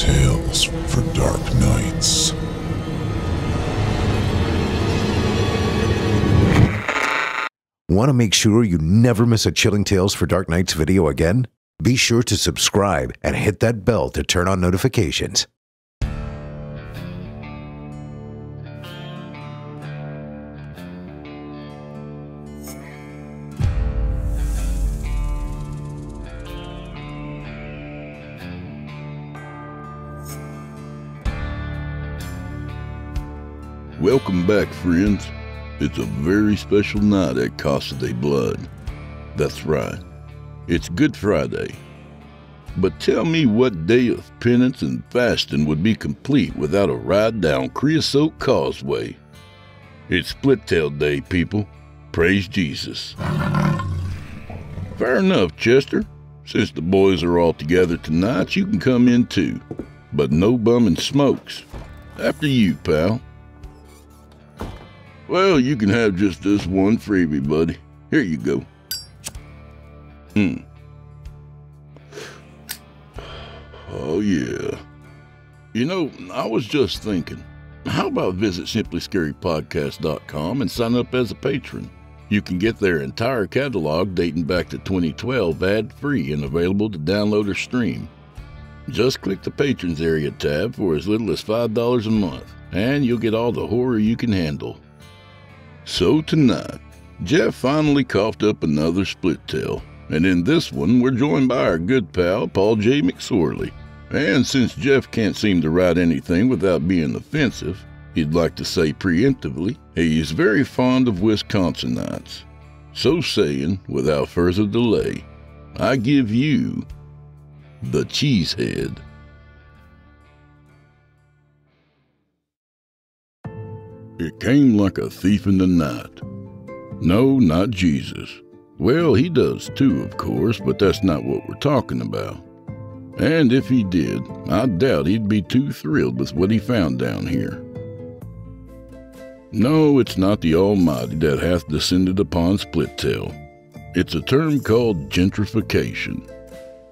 Tales for Dark Nights. Want to make sure you never miss a Chilling Tales for Dark Nights video again? Be sure to subscribe and hit that bell to turn on notifications. Welcome back, friends. It's a very special night at Casa de Blood. That's right, it's Good Friday. But tell me what day of penance and fasting would be complete without a ride down Creosote Causeway? It's Splittail Day, people. Praise Jesus. Fair enough, Chester. Since the boys are all together tonight, you can come in too. But no bumming smokes. After you, pal. Well, you can have just this one freebie, buddy. Here you go. Hmm. Oh, yeah. You know, I was just thinking, how about visit simplyscarypodcast.com and sign up as a patron? You can get their entire catalog dating back to 2012 ad free and available to download or stream. Just click the Patrons area tab for as little as $5 a month, and you'll get all the horror you can handle. So tonight, Geoff finally coughed up another split tail, and in this one we're joined by our good pal Paul J. McSorley. And since Geoff can't seem to write anything without being offensive, he'd like to say preemptively, he's very fond of Wisconsinites. So saying, without further delay, I give you the Cheesehead. It came like a thief in the night. No, not Jesus. Well, he does too, of course, but that's not what we're talking about. And if he did, I doubt he'd be too thrilled with what he found down here. No, it's not the Almighty that hath descended upon Splittail. It's a term called gentrification.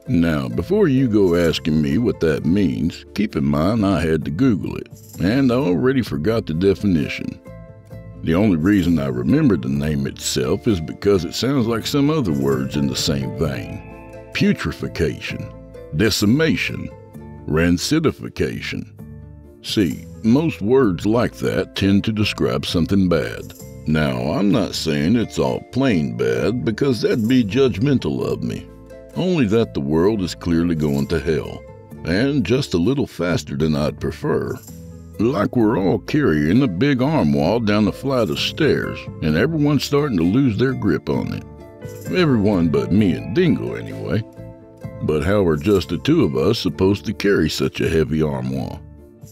Now, before you go asking me what that means, keep in mind I had to Google it, and I already forgot the definition. The only reason I remembered the name itself is because it sounds like some other words in the same vein putrefaction, decimation, rancidification. See, most words like that tend to describe something bad. Now, I'm not saying it's all plain bad because that'd be judgmental of me only that the world is clearly going to hell, and just a little faster than I'd prefer. Like we're all carrying a big armoire down a flight of stairs, and everyone's starting to lose their grip on it. Everyone but me and Dingle, anyway. But how are just the two of us supposed to carry such a heavy armoire?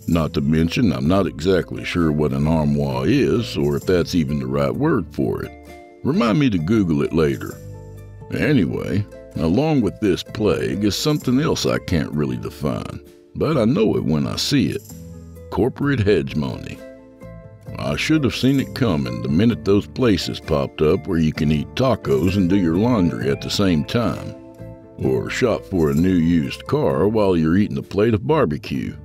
Not to mention, I'm not exactly sure what an armoire is, or if that's even the right word for it. Remind me to Google it later. Anyway, along with this plague is something else I can't really define, but I know it when I see it corporate hegemony. I should have seen it coming the minute those places popped up where you can eat tacos and do your laundry at the same time, or shop for a new used car while you're eating a plate of barbecue.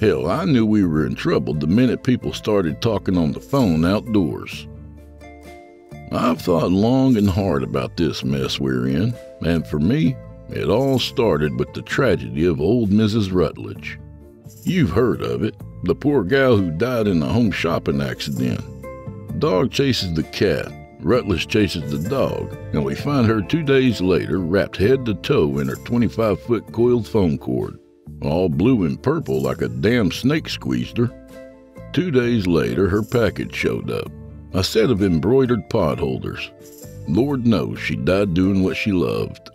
Hell, I knew we were in trouble the minute people started talking on the phone outdoors. I've thought long and hard about this mess we're in, and for me, it all started with the tragedy of old Mrs. Rutledge. You've heard of it the poor gal who died in a home shopping accident. Dog chases the cat, Rutledge chases the dog, and we find her two days later wrapped head to toe in her 25 foot coiled phone cord, all blue and purple like a damn snake squeezed her. Two days later, her package showed up a set of embroidered pot holders. Lord knows she died doing what she loved.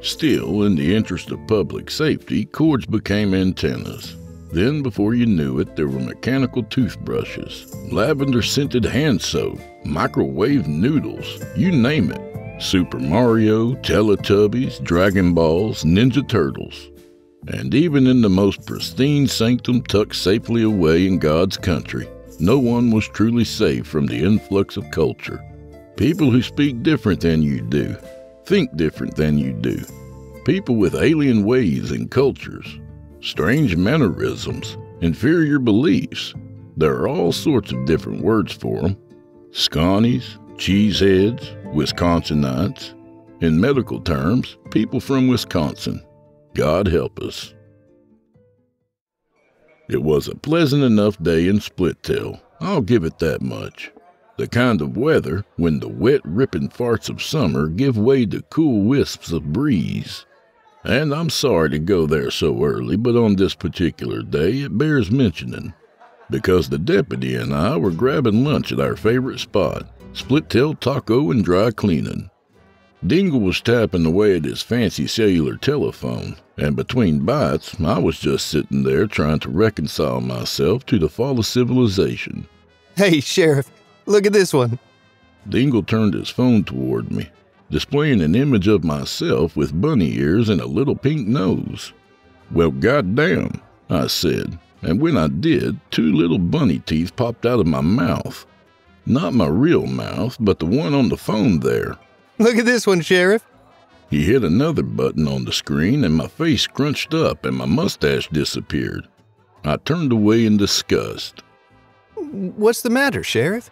Still, in the interest of public safety, cords became antennas. Then, before you knew it, there were mechanical toothbrushes, lavender scented hand soap, microwave noodles, you name it. Super Mario, Teletubbies, Dragon Balls, Ninja Turtles. And even in the most pristine sanctum tucked safely away in God's country, no one was truly safe from the influx of culture. People who speak different than you do, think different than you do, people with alien ways and cultures. strange mannerisms, inferior beliefs. There are all sorts of different words for them. Scawnies, cheeseheads, Wisconsinites. In medical terms, people from Wisconsin. God help us. It was a pleasant enough day in Splittail, I'll give it that much. The kind of weather when the wet, ripping farts of summer give way to cool wisps of breeze. And I'm sorry to go there so early, but on this particular day it bears mentioning, because the deputy and I were grabbing lunch at our favorite spot, Splittail Taco and Dry Cleaning. Dingle was tapping away at his fancy cellular telephone, and between bites, I was just sitting there trying to reconcile myself to the fall of civilization. Hey, Sheriff, look at this one. Dingle turned his phone toward me, displaying an image of myself with bunny ears and a little pink nose. Well, goddamn, I said, and when I did, two little bunny teeth popped out of my mouth. Not my real mouth, but the one on the phone there. Look at this one, Sheriff. He hit another button on the screen, and my face scrunched up and my mustache disappeared. I turned away in disgust. What's the matter, Sheriff?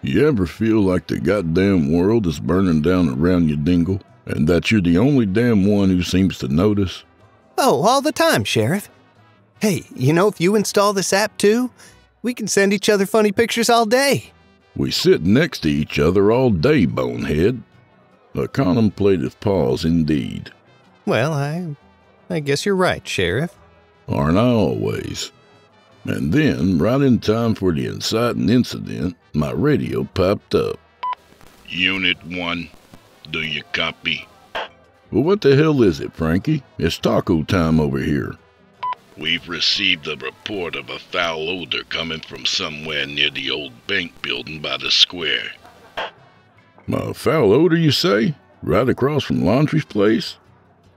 You ever feel like the goddamn world is burning down around you, Dingle, and that you're the only damn one who seems to notice? Oh, all the time, Sheriff. Hey, you know, if you install this app too, we can send each other funny pictures all day. We sit next to each other all day, bonehead. A contemplative pause indeed. Well, I I guess you're right, Sheriff. Aren't I always? And then, right in time for the inciting incident, my radio popped up. Unit 1, do you copy? Well, what the hell is it, Frankie? It's taco time over here. We've received a report of a foul odor coming from somewhere near the old bank building by the square. A foul odor, you say? Right across from Laundry's place?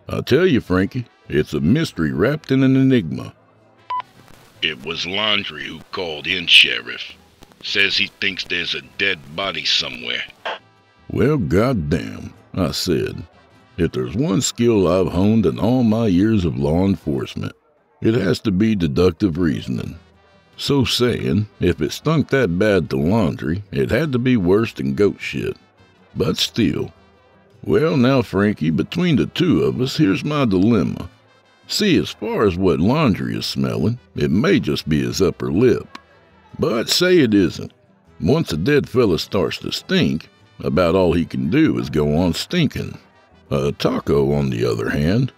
I tell you, Frankie, it's a mystery wrapped in an enigma. It was Laundry who called in, Sheriff. Says he thinks there's a dead body somewhere. Well, goddamn, I said. If there's one skill I've honed in all my years of law enforcement, it has to be deductive reasoning. So saying, if it stunk that bad to laundry, it had to be worse than goat shit. But still. Well, now, Frankie, between the two of us, here's my dilemma. See, as far as what laundry is smelling, it may just be his upper lip. But say it isn't. Once a dead fella starts to stink, about all he can do is go on stinking. A taco, on the other hand,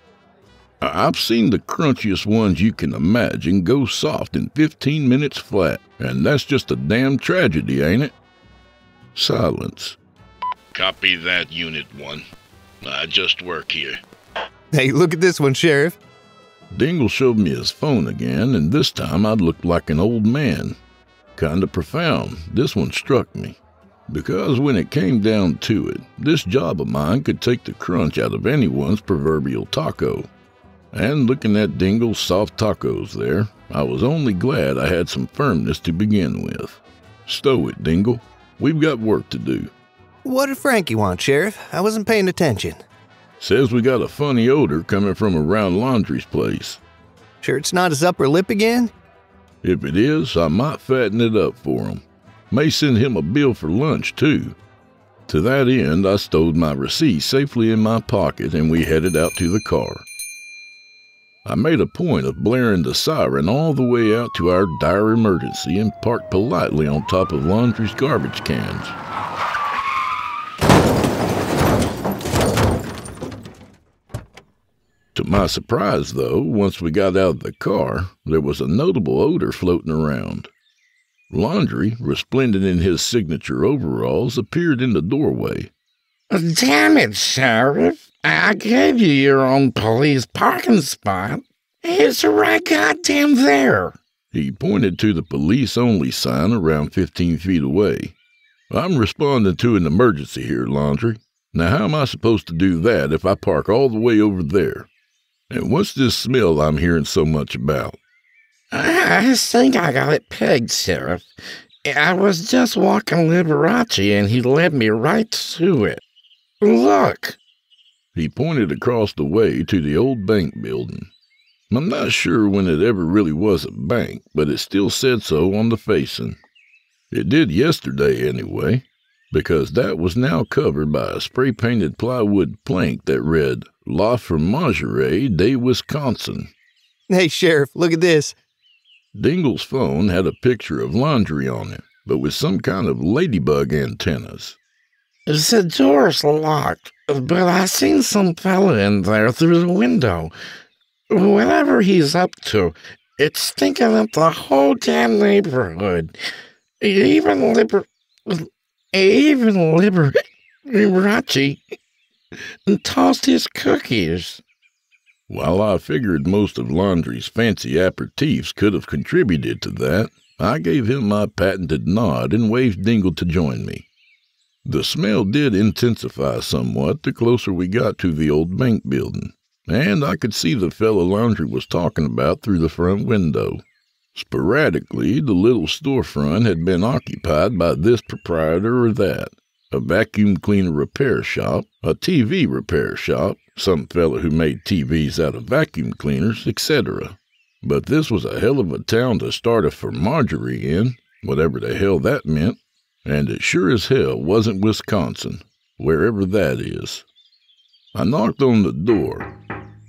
I've seen the crunchiest ones you can imagine go soft in 15 minutes flat, and that's just a damn tragedy, ain't it? Silence. Copy that, Unit 1. I just work here. Hey, look at this one, Sheriff. Dingle showed me his phone again, and this time I looked like an old man. Kinda profound, this one struck me. Because when it came down to it, this job of mine could take the crunch out of anyone's proverbial taco. And looking at Dingle's soft tacos there, I was only glad I had some firmness to begin with. Stow it, Dingle. We've got work to do. What did Frankie want, Sheriff? I wasn't paying attention. Says we got a funny odor coming from around Laundry's place. Sure it's not his upper lip again? If it is, I might fatten it up for him. May send him a bill for lunch, too. To that end, I stowed my receipt safely in my pocket and we headed out to the car. I made a point of blaring the siren all the way out to our dire emergency and parked politely on top of Laundry's garbage cans. To my surprise, though, once we got out of the car, there was a notable odor floating around. Laundry, resplendent in his signature overalls, appeared in the doorway. Damn it, Sheriff. I gave you your own police parking spot. It's right goddamn there. He pointed to the police only sign around 15 feet away. I'm responding to an emergency here, Laundry. Now, how am I supposed to do that if I park all the way over there? And what's this smell I'm hearing so much about? I think I got it pegged, Sheriff. I was just walking Liberace and he led me right to it. Look. He pointed across the way to the old bank building. I'm not sure when it ever really was a bank, but it still said so on the facing. It did yesterday, anyway, because that was now covered by a spray painted plywood plank that read La Fromagerie de Wisconsin. Hey, Sheriff, look at this. Dingle's phone had a picture of laundry on it, but with some kind of ladybug antennas. The door's locked, but I seen some fella in there through the window. Whatever he's up to, it's stinking up the whole damn neighborhood. Even Liber... Even Liber... Liberace tossed his cookies. While I figured most of Laundry's fancy aperitifs could have contributed to that, I gave him my patented nod and waved Dingle to join me. The smell did intensify somewhat the closer we got to the old bank building, and I could see the fellow Laundry was talking about through the front window. Sporadically, the little storefront had been occupied by this proprietor or that, a vacuum cleaner repair shop, a TV repair shop, some fellow who made TVs out of vacuum cleaners, etc. But this was a hell of a town to start a fromagerie in, whatever the hell that meant. And it sure as hell wasn't Wisconsin, wherever that is. I knocked on the door.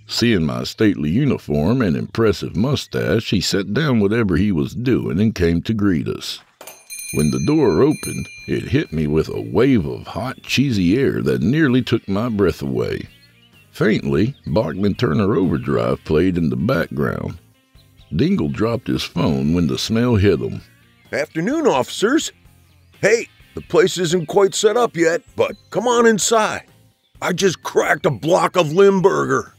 Seeing my stately uniform and impressive mustache, he set down whatever he was doing and came to greet us. When the door opened, it hit me with a wave of hot, cheesy air that nearly took my breath away. Faintly, Bachman Turner Overdrive played in the background. Dingle dropped his phone when the smell hit him. Afternoon, officers. Hey, the place isn't quite set up yet, but come on inside. I just cracked a block of Limburger.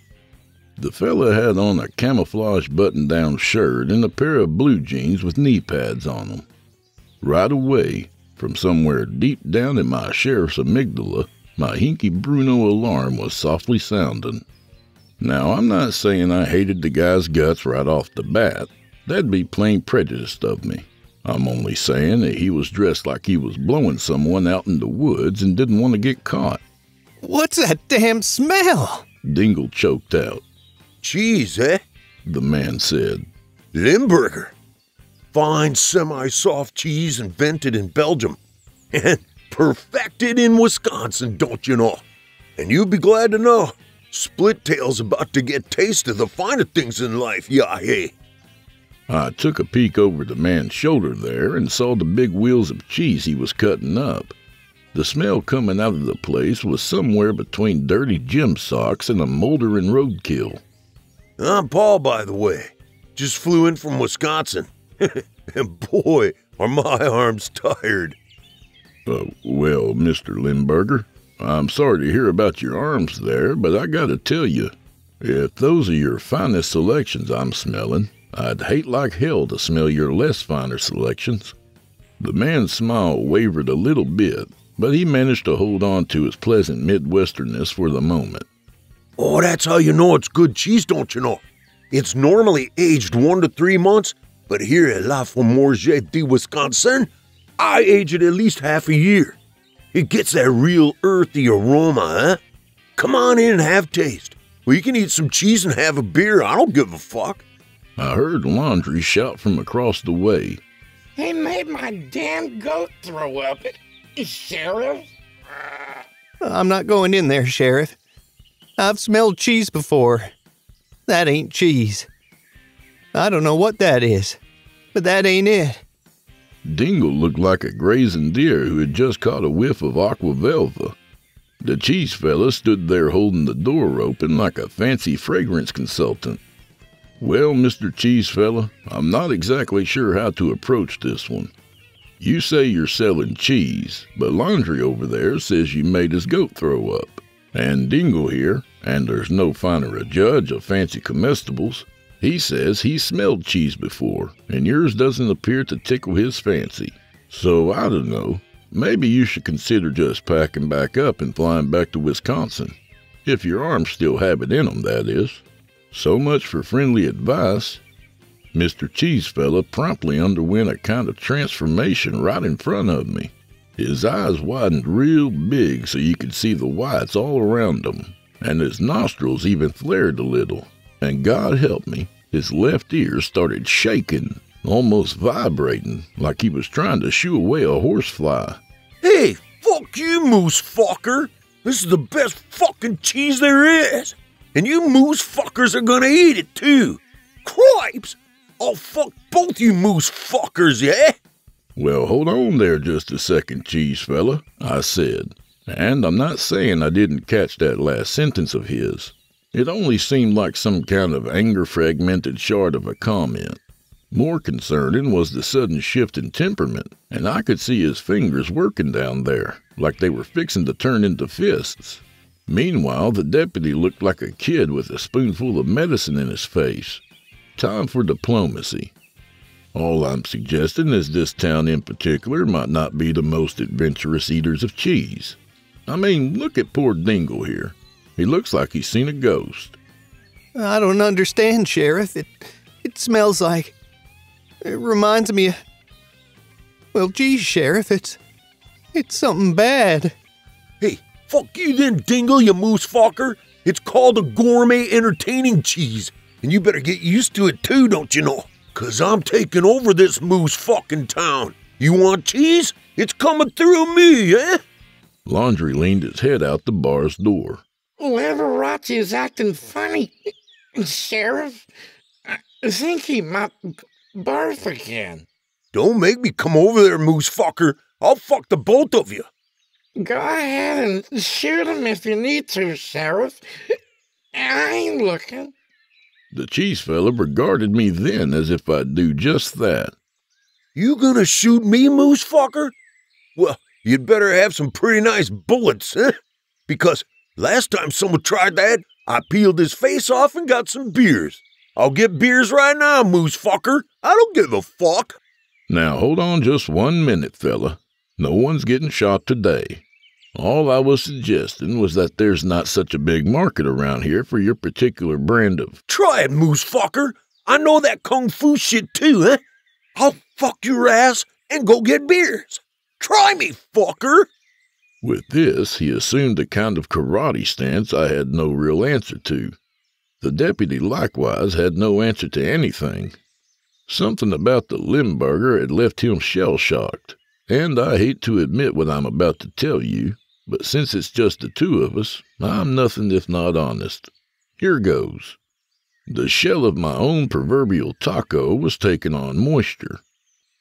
The fella had on a camouflage button down shirt and a pair of blue jeans with knee pads on them. Right away, from somewhere deep down in my sheriff's amygdala, my hinky Bruno alarm was softly sounding. Now, I'm not saying I hated the guy's guts right off the bat. That'd be plain prejudiced of me. I'm only saying that he was dressed like he was blowing someone out in the woods and didn't want to get caught. What's that damn smell? Dingle choked out. Cheese, eh? The man said. Limburger. Fine semi soft cheese invented in Belgium and perfected in Wisconsin, don't you know? And you'd be glad to know Splittail's about to get taste of the finer things in life, yeah, hey. I took a peek over the man's shoulder there and saw the big wheels of cheese he was cutting up. The smell coming out of the place was somewhere between dirty gym socks and a moldering roadkill. I'm Paul, by the way. Just flew in from Wisconsin. and boy, are my arms tired. Uh, well, Mr. Limburger, I'm sorry to hear about your arms there, but I gotta tell you, if those are your finest selections I'm smelling, I'd hate like hell to smell your less finer selections. The man's smile wavered a little bit, but he managed to hold on to his pleasant Midwesternness for the moment. Oh, that's how you know it's good cheese, don't you know? It's normally aged one to three months, but here at La Fromagerie de Wisconsin, I age it at least half a year. It gets that real earthy aroma, huh? Come on in and have taste. We can eat some cheese and have a beer. I don't give a fuck. I heard Laundry shout from across the way. He made my damn goat throw up. Sheriff? I'm not going in there, Sheriff. I've smelled cheese before. That ain't cheese. I don't know what that is, but that ain't it. Dingle looked like a grazing deer who had just caught a whiff of aqua velva. The cheese fella stood there holding the door open like a fancy fragrance consultant. Well, Mr. Cheese Fella, I'm not exactly sure how to approach this one. You say you're selling cheese, but Laundry over there says you made his goat throw up. And Dingle here, and there's no finer a judge of fancy comestibles, he says he smelled cheese before, and yours doesn't appear to tickle his fancy. So I don't know. Maybe you should consider just packing back up and flying back to Wisconsin. If your arms still have it in 'em, that is. So much for friendly advice. Mr. Cheesefella promptly underwent a kind of transformation right in front of me. His eyes widened real big so you could see the whites all around them, and his nostrils even flared a little, and God help me, his left ear started shaking, almost vibrating, like he was trying to shoo away a horsefly. Hey, fuck you, moose fucker. This is the best fucking cheese there is. And you moose fuckers are gonna eat it too. Cripes! I'll fuck both you moose fuckers, yeah? Well, hold on there just a second, cheese fella, I said. And I'm not saying I didn't catch that last sentence of his. It only seemed like some kind of anger fragmented shard of a comment. More concerning was the sudden shift in temperament, and I could see his fingers working down there, like they were fixing to turn into fists. Meanwhile, the deputy looked like a kid with a spoonful of medicine in his face. Time for diplomacy. All I'm suggesting is this town in particular might not be the most adventurous eaters of cheese. I mean, look at poor Dingle here. He looks like he's seen a ghost. I don't understand, Sheriff. It it smells like it reminds me of Well, geez, Sheriff, it's it's something bad. Hey, fuck you then, Dingle, you moose fucker. It's called a gourmet entertaining cheese, and you better get used to it too, don't you know? Cause I'm taking over this moose fucking town. You want cheese? It's coming through me, eh? Laundry leaned his head out the bar's door. Liberace is acting funny. Sheriff, I think he might barf again. Don't make me come over there, moose fucker. I'll fuck the both of you. Go ahead and shoot him if you need to, Sheriff. I ain't looking. The cheese fella regarded me then as if I'd do just that. You gonna shoot me, moose fucker? Well, you'd better have some pretty nice bullets, eh? Because last time someone tried that, I peeled his face off and got some beers. I'll get beers right now, moose fucker. I don't give a fuck. Now hold on just one minute, fella. No one's getting shot today. All I was suggesting was that there's not such a big market around here for your particular brand of. Try it, moose fucker. I know that kung fu shit too, eh? I'll fuck your ass and go get beers. Try me, fucker. With this, he assumed a kind of karate stance I had no real answer to. The deputy likewise had no answer to anything. Something about the Limburger had left him shell shocked, and I hate to admit what I'm about to tell you, but since it's just the two of us, I'm nothing if not honest. Here goes. The shell of my own proverbial taco was taking on moisture.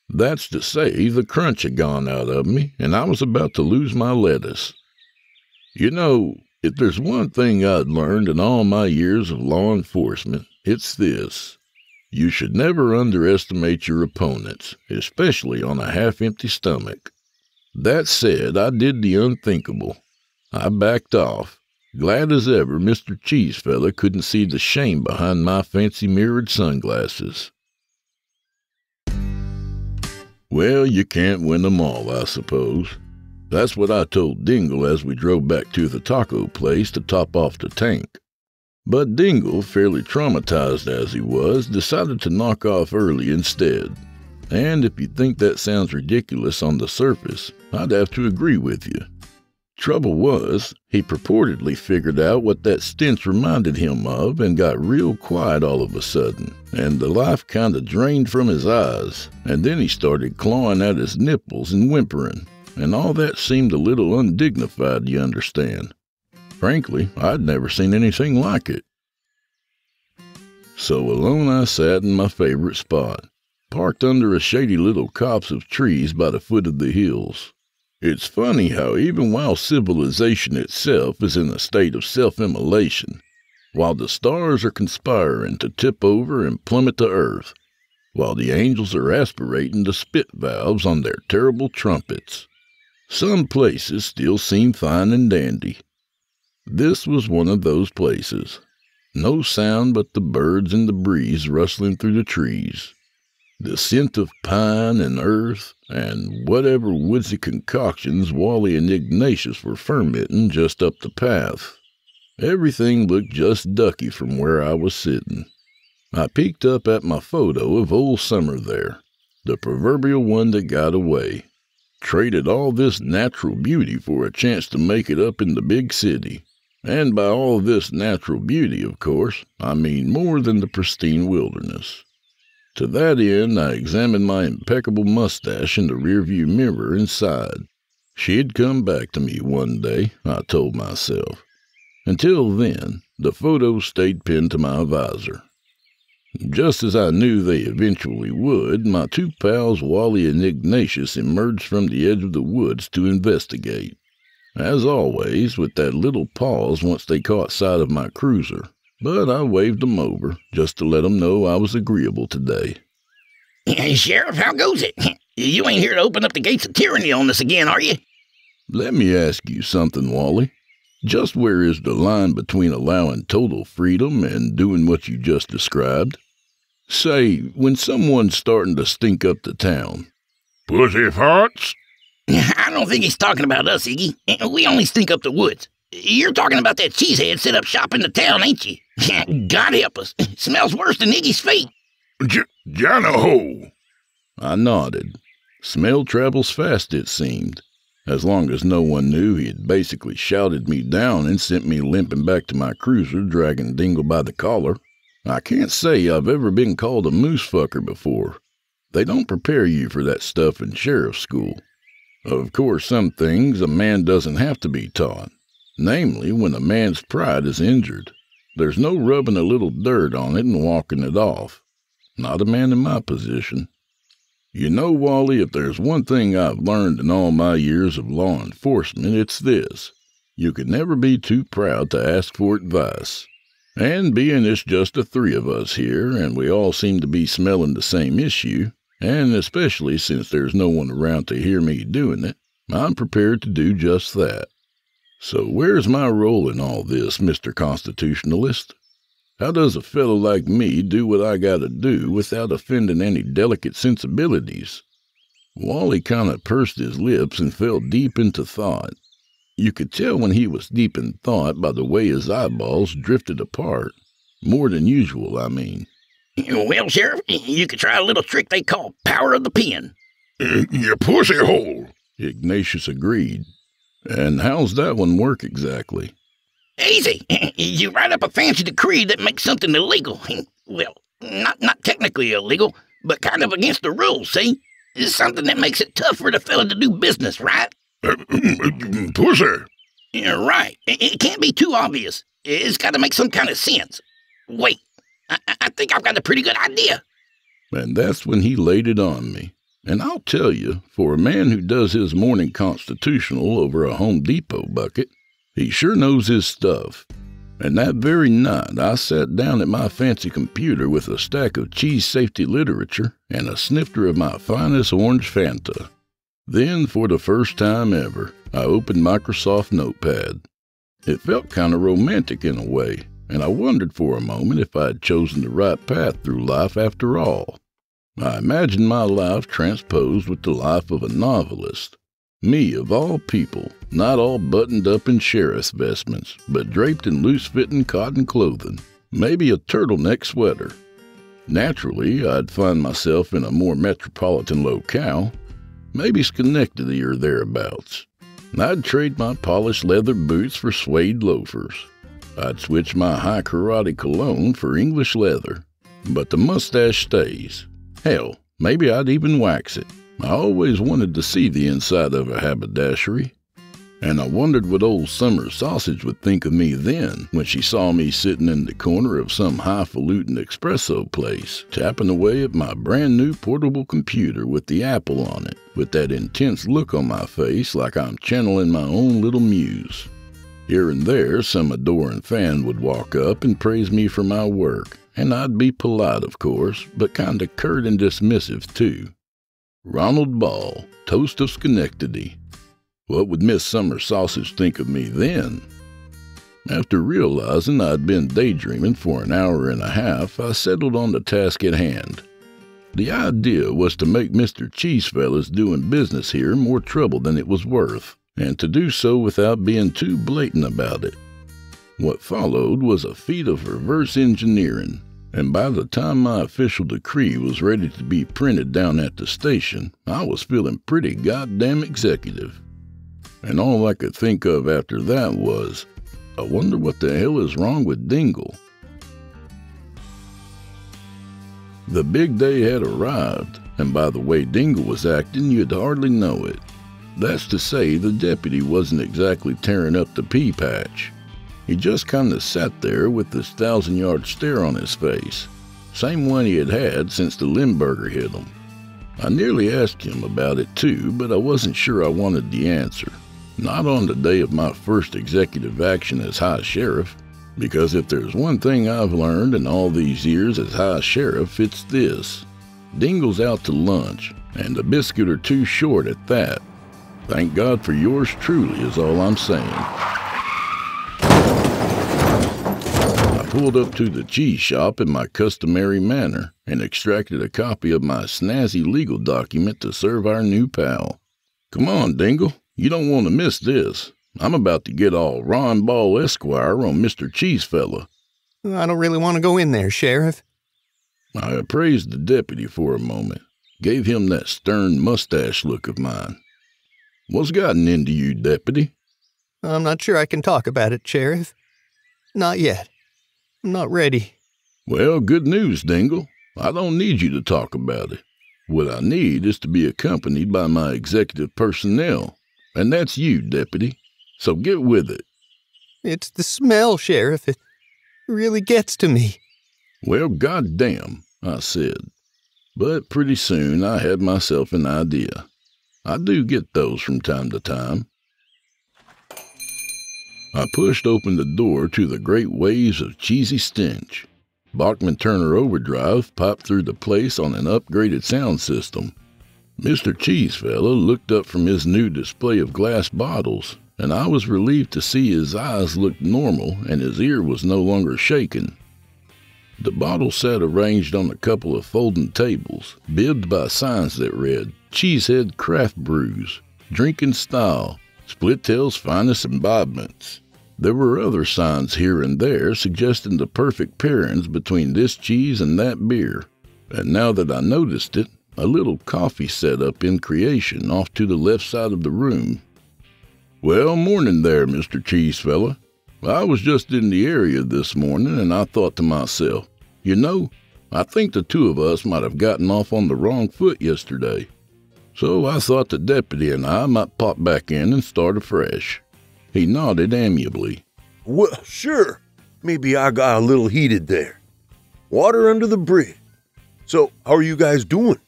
That's to say, the crunch had gone out of me, and I was about to lose my lettuce. You know, if there's one thing I'd learned in all my years of law enforcement, it's this. You should never underestimate your opponents, especially on a half empty stomach. That said, I did the unthinkable. I backed off, glad as ever Mr. Cheesefella couldn't see the shame behind my fancy mirrored sunglasses. Well, you can't win them all, I suppose. That's what I told Dingle as we drove back to the taco place to top off the tank. But Dingle, fairly traumatized as he was, decided to knock off early instead. And if you think that sounds ridiculous on the surface, I'd have to agree with you. Trouble was, he purportedly figured out what that stench reminded him of and got real quiet all of a sudden, and the life kinda drained from his eyes, and then he started clawing at his nipples and whimpering, and all that seemed a little undignified, you understand. Frankly, I'd never seen anything like it. So alone I sat in my favorite spot, parked under a shady little copse of trees by the foot of the hills. It's funny how even while civilization itself is in a state of self-immolation, while the stars are conspiring to tip over and plummet to earth, while the angels are aspirating the spit valves on their terrible trumpets, some places still seem fine and dandy. This was one of those places. No sound but the birds and the breeze rustling through the trees the scent of pine and earth, and whatever woodsy concoctions Wally and Ignatius were fermenting just up the path. Everything looked just ducky from where I was sitting. I peeked up at my photo of old Summer there, the proverbial one that got away. Traded all this natural beauty for a chance to make it up in the big city. And by all this natural beauty, of course, I mean more than the pristine wilderness. To that end, I examined my impeccable mustache in the rearview mirror and sighed. She'd come back to me one day, I told myself. Until then, the photo stayed pinned to my visor. Just as I knew they eventually would, my two pals Wally and Ignatius emerged from the edge of the woods to investigate. As always, with that little pause once they caught sight of my cruiser, but I waved them over just to let them know I was agreeable today. Hey, Sheriff, how goes it? You ain't here to open up the gates of tyranny on us again, are you? Let me ask you something, Wally. Just where is the line between allowing total freedom and doing what you just described? Say, when someone's starting to stink up the town. Pussy farts? I don't think he's talking about us, Iggy. We only stink up the woods. You're talking about that cheesehead set up shop in the town, ain't you? God help us. It smells worse than Iggy's feet. J- Janaho! I nodded. Smell travels fast, it seemed. As long as no one knew, he had basically shouted me down and sent me limping back to my cruiser, dragging Dingle by the collar. I can't say I've ever been called a moose fucker before. They don't prepare you for that stuff in sheriff school. Of course, some things a man doesn't have to be taught, namely when a man's pride is injured. There's no rubbing a little dirt on it and walking it off. Not a man in my position. You know, Wally, if there's one thing I've learned in all my years of law enforcement, it's this. You can never be too proud to ask for advice. And being it's just the three of us here, and we all seem to be smelling the same issue, and especially since there's no one around to hear me doing it, I'm prepared to do just that. So where's my role in all this, Mr. Constitutionalist? How does a fellow like me do what I gotta do without offending any delicate sensibilities? Wally kind of pursed his lips and fell deep into thought. You could tell when he was deep in thought by the way his eyeballs drifted apart. More than usual, I mean. Well, Sheriff, you could try a little trick they call power of the pen. Eh, you pussy hole! Ignatius agreed. And how's that one work exactly? Easy. You write up a fancy decree that makes something illegal. Well, not not technically illegal, but kind of against the rules, see? It's something that makes it tough for the fella to do business, right? Pussy! Yeah, right. It, it can't be too obvious. It's got to make some kind of sense. Wait, I, I think I've got a pretty good idea. And that's when he laid it on me. And I'll tell you, for a man who does his morning constitutional over a Home Depot bucket, he sure knows his stuff. And that very night, I sat down at my fancy computer with a stack of cheese safety literature and a snifter of my finest orange Fanta. Then, for the first time ever, I opened Microsoft Notepad. It felt kind of romantic in a way, and I wondered for a moment if I had chosen the right path through life after all. I imagined my life transposed with the life of a novelist. Me, of all people, not all buttoned up in sheriff's vestments, but draped in loose fitting cotton clothing, maybe a turtleneck sweater. Naturally, I'd find myself in a more metropolitan locale, maybe Schenectady or thereabouts. I'd trade my polished leather boots for suede loafers. I'd switch my Hai Karate cologne for English leather. But the mustache stays. Hell, maybe I'd even wax it. I always wanted to see the inside of a haberdashery. And I wondered what old Summer Sausage would think of me then when she saw me sitting in the corner of some highfalutin espresso place, tapping away at my brand new portable computer with the Apple on it, with that intense look on my face like I'm channeling my own little muse. Here and there, some adoring fan would walk up and praise me for my work, and I'd be polite, of course, but kinda curt and dismissive, too. Ronald Ball, toast of Schenectady. What would Miss Summer Sausage think of me then? After realizing I'd been daydreaming for an hour and a half, I settled on the task at hand. The idea was to make Mr. Cheesefellas doing business here more trouble than it was worth, and to do so without being too blatant about it. What followed was a feat of reverse engineering, and by the time my official decree was ready to be printed down at the station, I was feeling pretty goddamn executive. And all I could think of after that was, I wonder what the hell is wrong with Dingle. The big day had arrived, and by the way Dingle was acting, you'd hardly know it. That's to say, the deputy wasn't exactly tearing up the pea patch. He just kind of sat there with this thousand yard stare on his face, same one he had had since the Limburger hit him. I nearly asked him about it too, but I wasn't sure I wanted the answer. Not on the day of my first executive action as High Sheriff, because if there's one thing I've learned in all these years as High Sheriff, it's this. Dingle's out to lunch, and a biscuit or two short at that. Thank God for yours truly, is all I'm saying. I pulled up to the cheese shop in my customary manner and extracted a copy of my snazzy legal document to serve our new pal. Come on, Dingle, you don't want to miss this. I'm about to get all Ron Ball Esquire on Mr. Cheesefella. I don't really want to go in there, Sheriff. I appraised the deputy for a moment, gave him that stern mustache look of mine. What's gotten into you, deputy? I'm not sure I can talk about it, Sheriff. Not yet. I'm not ready. Well, good news, Dingle. I don't need you to talk about it. What I need is to be accompanied by my executive personnel, and that's you, deputy. So get with it. It's the smell, Sheriff. It really gets to me. Well, goddamn, I said. But pretty soon I had myself an idea. I do get those from time to time. I pushed open the door to the great waves of cheesy stench. Bachman Turner Overdrive popped through the place on an upgraded sound system. Mr. Cheesefella looked up from his new display of glass bottles, and I was relieved to see his eyes looked normal and his ear was no longer shaking. The bottles sat arranged on a couple of folding tables, bibbed by signs that read Cheesehead Craft Brews, Drinking Style, Splittail's Finest Imbibements. There were other signs here and there suggesting the perfect pairings between this cheese and that beer. And now that I noticed it, a little coffee set up in creation off to the left side of the room. Well, morning there, Mr. Cheese Cheesefella. I was just in the area this morning and I thought to myself, you know, I think the two of us might have gotten off on the wrong foot yesterday. So I thought the deputy and I might pop back in and start afresh. He nodded amiably. Well, sure. Maybe I got a little heated there. Water under the bridge. So, how are you guys doing?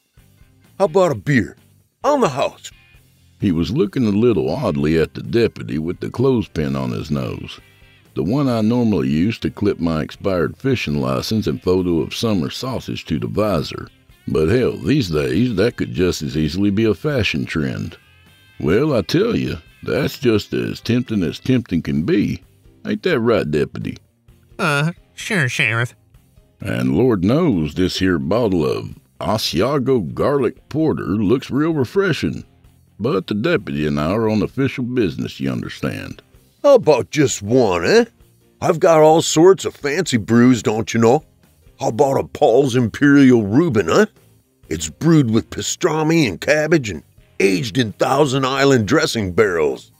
How about a beer? On the house. He was looking a little oddly at the deputy with the clothespin on his nose, the one I normally use to clip my expired fishing license and photo of summer sausage to the visor. But hell, these days that could just as easily be a fashion trend. Well, I tell you, that's just as tempting as tempting can be. Ain't that right, deputy? Uh, sure, Sheriff. And Lord knows this here bottle of Asiago garlic porter looks real refreshing. But the deputy and I are on official business, you understand. How about just one, eh? I've got all sorts of fancy brews, don't you know? How about a Paul's Imperial Reuben, huh? It's brewed with pastrami and cabbage and aged in Thousand Island dressing barrels.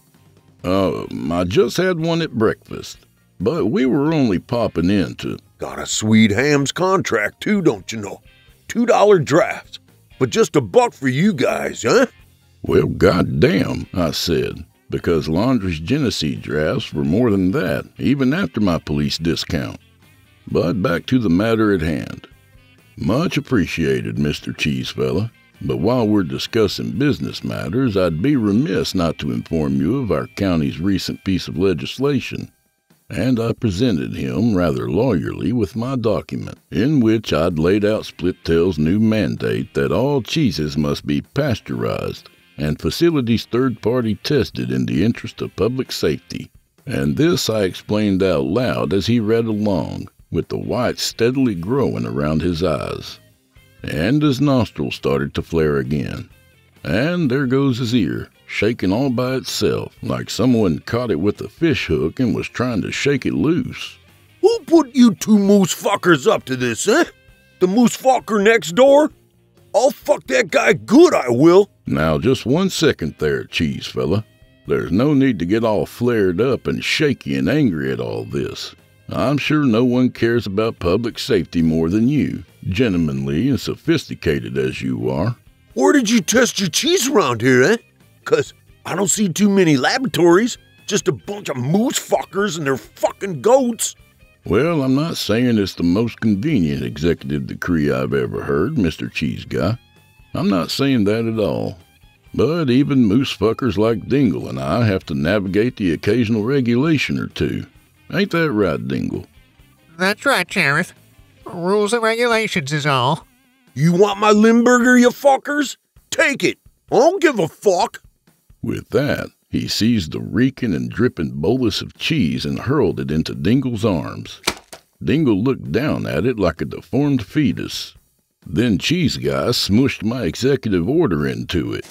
Uh, I just had one at breakfast, but we were only popping in to. Got a sweet hams contract too, don't you know? Two dollar draft, but just a buck for you guys, huh? Well, goddamn, I said, because Laundry's Genesee drafts were more than that, even after my police discount. But back to the matter at hand. Much appreciated, Mr. Cheesefella. But while we're discussing business matters, I'd be remiss not to inform you of our county's recent piece of legislation. And I presented him rather lawyerly with my document, in which I'd laid out Splittail's new mandate that all cheeses must be pasteurized and facilities third party tested in the interest of public safety. And this I explained out loud as he read along, with the whites steadily growing around his eyes. And his nostrils started to flare again. And there goes his ear, shaking all by itself, like someone caught it with a fish hook and was trying to shake it loose. Who put you two moose fuckers up to this, eh? The moose fucker next door? I'll fuck that guy good, I will. Now, just one second there, cheese fella. There's no need to get all flared up and shaky and angry at all this. I'm sure no one cares about public safety more than you, gentlemanly and sophisticated as you are. Where did you test your cheese around here, eh? Cause I don't see too many laboratories, just a bunch of moose fuckers and their fucking goats. Well, I'm not saying it's the most convenient executive decree I've ever heard, Mr. Cheese Guy. I'm not saying that at all. But even moose fuckers like Dingle and I have to navigate the occasional regulation or two. Ain't that right, Dingle? That's right, Sheriff. Rules and regulations is all. You want my Limburger, you fuckers? Take it. I don't give a fuck. With that, he seized the reeking and dripping bolus of cheese and hurled it into Dingle's arms. Dingle looked down at it like a deformed fetus. Then Cheese Guy smushed my executive order into it.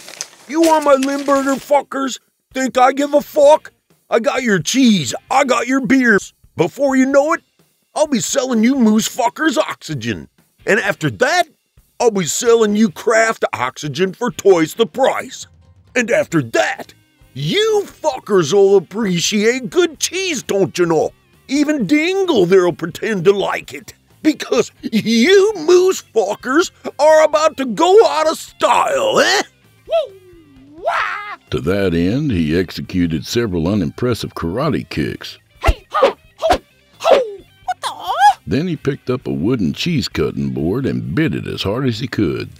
You want my Limburger, fuckers? Think I give a fuck? I got your cheese. I got your beers. Before you know it, I'll be selling you moose fuckers oxygen. And after that, I'll be selling you craft oxygen for twice the price. And after that, you fuckers will appreciate good cheese, don't you know? Even Dingle there'll pretend to like it. Because you moose fuckers are about to go out of style, eh? To that end, he executed several unimpressive karate kicks. Then he picked up a wooden cheese cutting board and bit it as hard as he could.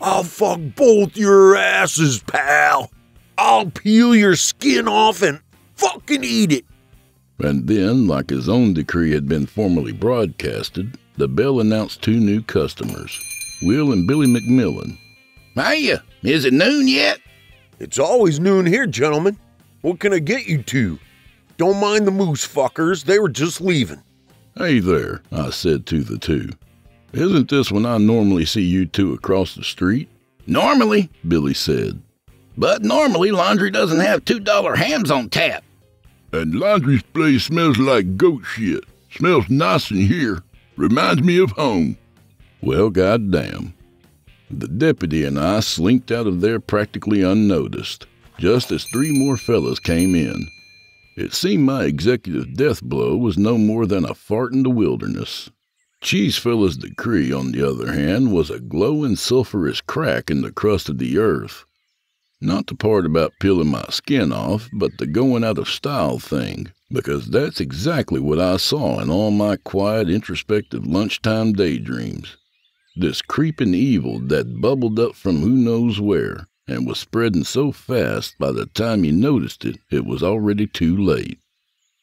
I'll fuck both your asses, pal. I'll peel your skin off and fucking eat it. And then, like his own decree had been formally broadcasted, the bell announced two new customers, Will and Billy McMillan. Hiya, is it noon yet? It's always noon here, gentlemen. What can I get you to? Don't mind the moose fuckers, they were just leaving. Hey there, I said to the two. Isn't this when I normally see you two across the street? Normally, Billy said. But normally laundry doesn't have $2 Hamm's on tap. And laundry's place smells like goat shit. Smells nice in here. Reminds me of home. Well, goddamn. The deputy and I slinked out of there practically unnoticed, just as three more fellas came in. It seemed my executive death blow was no more than a fart in the wilderness. Cheese Fella's decree, on the other hand, was a glowing sulphurous crack in the crust of the earth. Not the part about peeling my skin off, but the going out of style thing, because that's exactly what I saw in all my quiet, introspective lunchtime daydreams. This creeping evil that bubbled up from who knows where and was spreading so fast by the time you noticed it, it was already too late.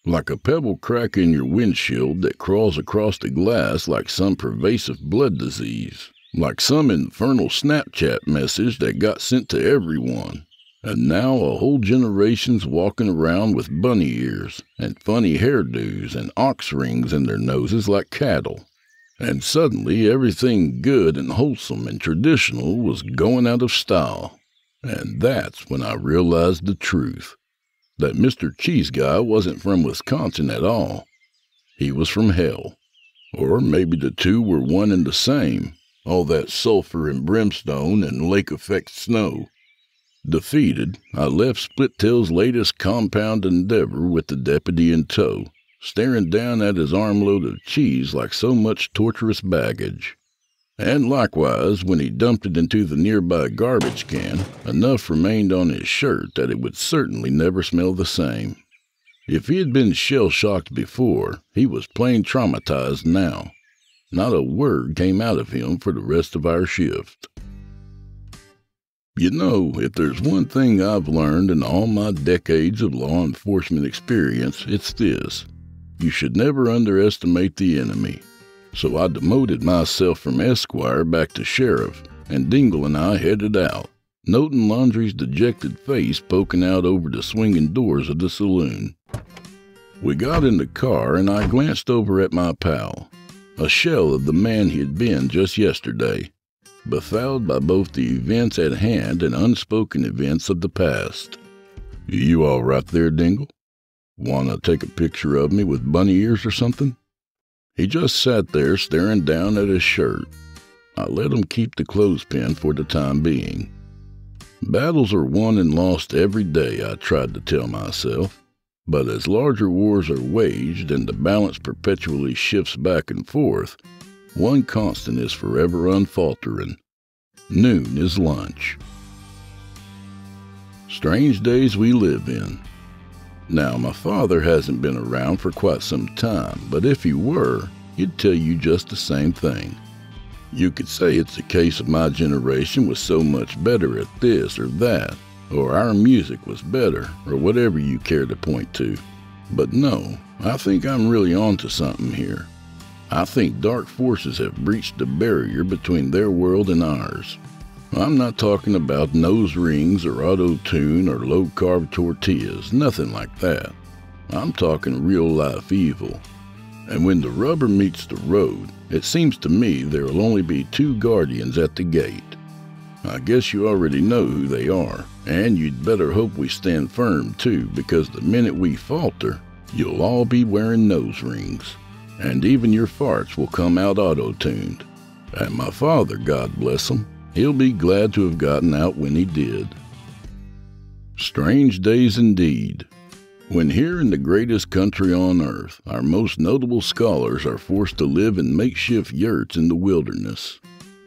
Like a pebble crack in your windshield that crawls across the glass like some pervasive blood disease like some infernal Snapchat message that got sent to everyone. And now a whole generation's walking around with bunny ears and funny hairdos and ox rings in their noses like cattle. And suddenly everything good and wholesome and traditional was going out of style. And that's when I realized the truth that Mr. Cheese Guy wasn't from Wisconsin at all. He was from hell. Or maybe the two were one and the same, all that sulfur and brimstone and lake effect snow. Defeated, I left Splittail's latest compound endeavor with the deputy in tow, staring down at his armload of cheese like so much torturous baggage. And likewise, when he dumped it into the nearby garbage can, enough remained on his shirt that it would certainly never smell the same. If he had been shell shocked before, he was plain traumatized now. Not a word came out of him for the rest of our shift. You know, if there's one thing I've learned in all my decades of law enforcement experience, it's this. You should never underestimate the enemy. So I demoted myself from Esquire back to Sheriff, and Dingle and I headed out, noting Laundry's dejected face poking out over the swinging doors of the saloon. We got in the car, and I glanced over at my pal a shell of the man he had been just yesterday, befouled by both the events at hand and unspoken events of the past. You all right there, Dingle? Wanna take a picture of me with bunny ears or something? He just sat there staring down at his shirt. I let him keep the clothespin for the time being. Battles are won and lost every day, I tried to tell myself. But as larger wars are waged and the balance perpetually shifts back and forth, one constant is forever unfaltering noon is lunch. Strange days we live in. Now, my father hasn't been around for quite some time, but if he were, he'd tell you just the same thing. You could say it's a case of my generation was so much better at this or that, or our music was better, or whatever you care to point to. But no, I think I'm really onto something here. I think dark forces have breached the barrier between their world and ours. I'm not talking about nose rings or auto tune or low carb tortillas, nothing like that. I'm talking real life evil. And when the rubber meets the road, it seems to me there'll only be two guardians at the gate. I guess you already know who they are, and you'd better hope we stand firm too, because the minute we falter, you'll all be wearing nose rings and even your farts will come out auto tuned. And my father, God bless him, he'll be glad to have gotten out when he did. Strange days indeed. When here in the greatest country on earth, our most notable scholars are forced to live in makeshift yurts in the wilderness.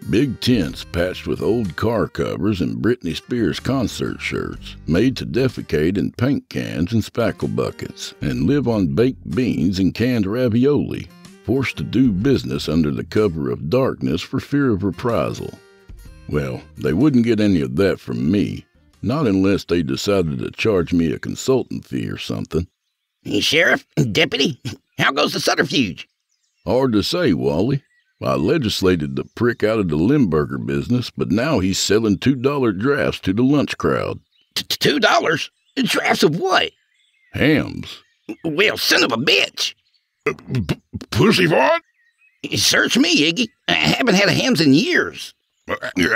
Big tents patched with old car covers and Britney Spears concert shirts, made to defecate in paint cans and spackle buckets, and live on baked beans and canned ravioli, forced to do business under the cover of darkness for fear of reprisal. Well, they wouldn't get any of that from me, not unless they decided to charge me a consultant fee or something. Sheriff, deputy, how goes the subterfuge? Hard to say, Wally. I legislated the prick out of the Limburger business, but now he's selling $2 drafts to the lunch crowd. Two dollars? Drafts of what? Hamm's. Well, son of a bitch. Pussy fart? Search me, Iggy. I haven't had a Hamm's in years.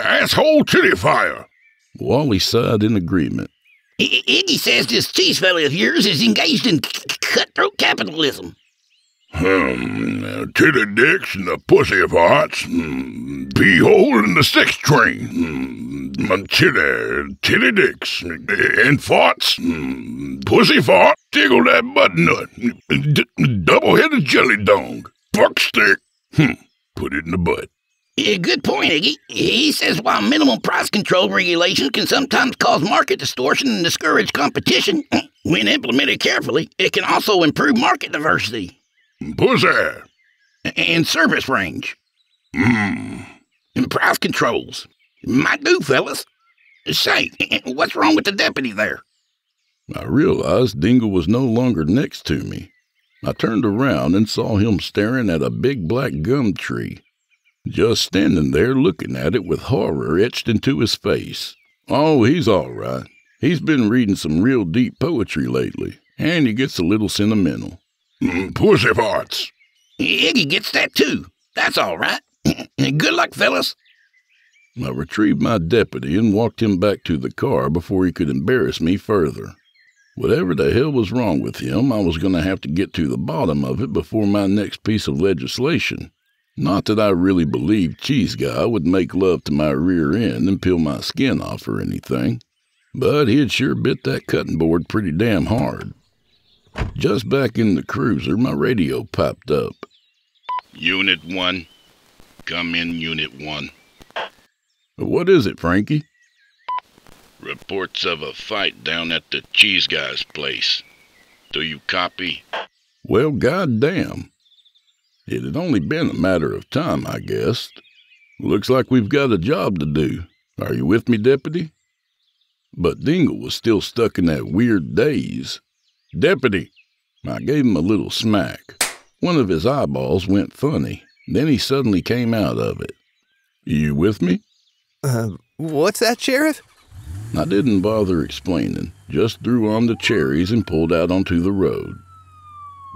Asshole titty fire. Wally sighed in agreement. I- Iggy says this cheese fella of yours is engaged in c- c- cutthroat capitalism. Hmm, titty dicks and the pussy farts. Hmm, pee hole in the six train. Hmm, titty, titty dicks and farts. Hmm, pussy fart. Tickle that butt nut. D- double-headed jelly dong. Fuck stick. Hmm, put it in the butt. Yeah, good point, Iggy. He says while minimum price control regulation can sometimes cause market distortion and discourage competition, when implemented carefully, it can also improve market diversity Pussy. and service range. Hmm. And price controls. Might do, fellas. Say, what's wrong with the deputy there? I realized Dingle was no longer next to me. I turned around and saw him staring at a big black gum tree, just standing there looking at it with horror etched into his face. Oh, he's all right. He's been reading some real deep poetry lately, and he gets a little sentimental. Hmm, Pussy farts. Iggy gets that too. That's all right. good luck, fellas. I retrieved my deputy and walked him back to the car before he could embarrass me further. Whatever the hell was wrong with him, I was going to have to get to the bottom of it before my next piece of legislation. Not that I really believed Cheese Guy would make love to my rear end and peel my skin off or anything, but he had sure bit that cutting board pretty damn hard. Just back in the cruiser, my radio popped up. Unit 1. Come in, Unit 1. What is it, Frankie? Reports of a fight down at the cheese guy's place. Do you copy? Well, goddamn. It had only been a matter of time, I guessed. Looks like we've got a job to do. Are you with me, Deputy? But Dingle was still stuck in that weird daze. Deputy! I gave him a little smack. One of his eyeballs went funny. Then he suddenly came out of it. You with me? Uh, what's that, Sheriff? I didn't bother explaining, just threw on the cherries and pulled out onto the road.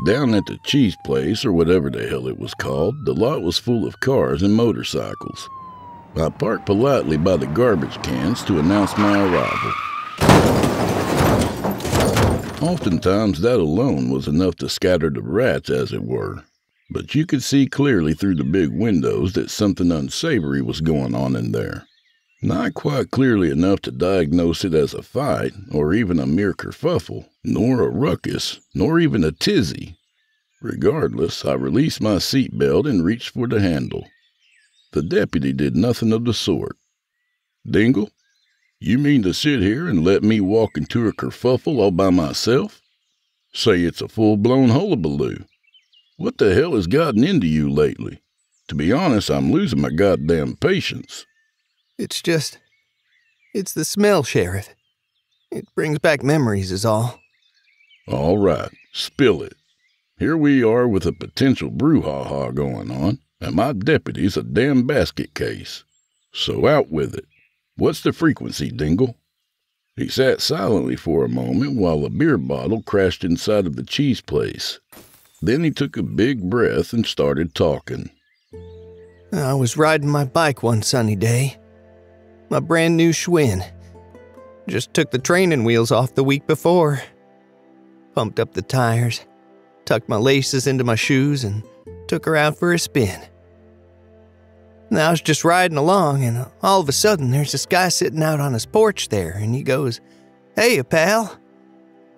Down at the cheese place, or whatever the hell it was called, the lot was full of cars and motorcycles. I parked politely by the garbage cans to announce my arrival. Oftentimes, that alone was enough to scatter the rats, as it were. But you could see clearly through the big windows that something unsavory was going on in there. Not quite clearly enough to diagnose it as a fight, or even a mere kerfuffle, nor a ruckus, nor even a tizzy. Regardless, I released my seatbelt and reached for the handle. The deputy did nothing of the sort. Dingle, you mean to sit here and let me walk into a kerfuffle all by myself? Say it's a full blown hullabaloo. What the hell has gotten into you lately? To be honest, I'm losing my goddamn patience. It's just. It's the smell, Sheriff. It brings back memories, is all. All right, spill it. Here we are with a potential brouhaha going on, and my deputy's a damn basket case. So out with it. What's the frequency, Dingle? He sat silently for a moment while a beer bottle crashed inside of the cheese place. Then he took a big breath and started talking. I was riding my bike one sunny day. My brand new Schwinn. Just took the training wheels off the week before. Pumped up the tires, tucked my laces into my shoes, and took her out for a spin. And I was just riding along, and all of a sudden, there's this guy sitting out on his porch there, and he goes, Hey, pal.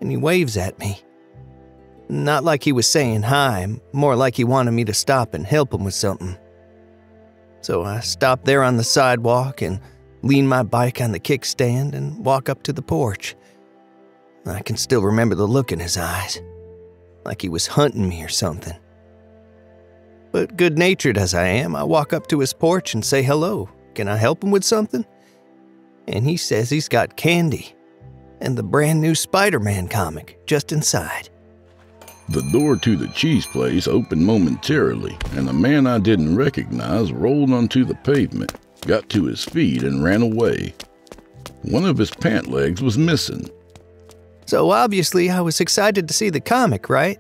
And he waves at me. Not like he was saying hi, more like he wanted me to stop and help him with something. So I stopped there on the sidewalk and lean my bike on the kickstand and walk up to the porch. I can still remember the look in his eyes, like he was hunting me or something. But good natured as I am, I walk up to his porch and say hello. Can I help him with something? And he says he's got candy and the brand new Spider Man comic just inside. The door to the cheese place opened momentarily, and a man I didn't recognize rolled onto the pavement, got to his feet, and ran away. One of his pant legs was missing. So obviously, I was excited to see the comic, right?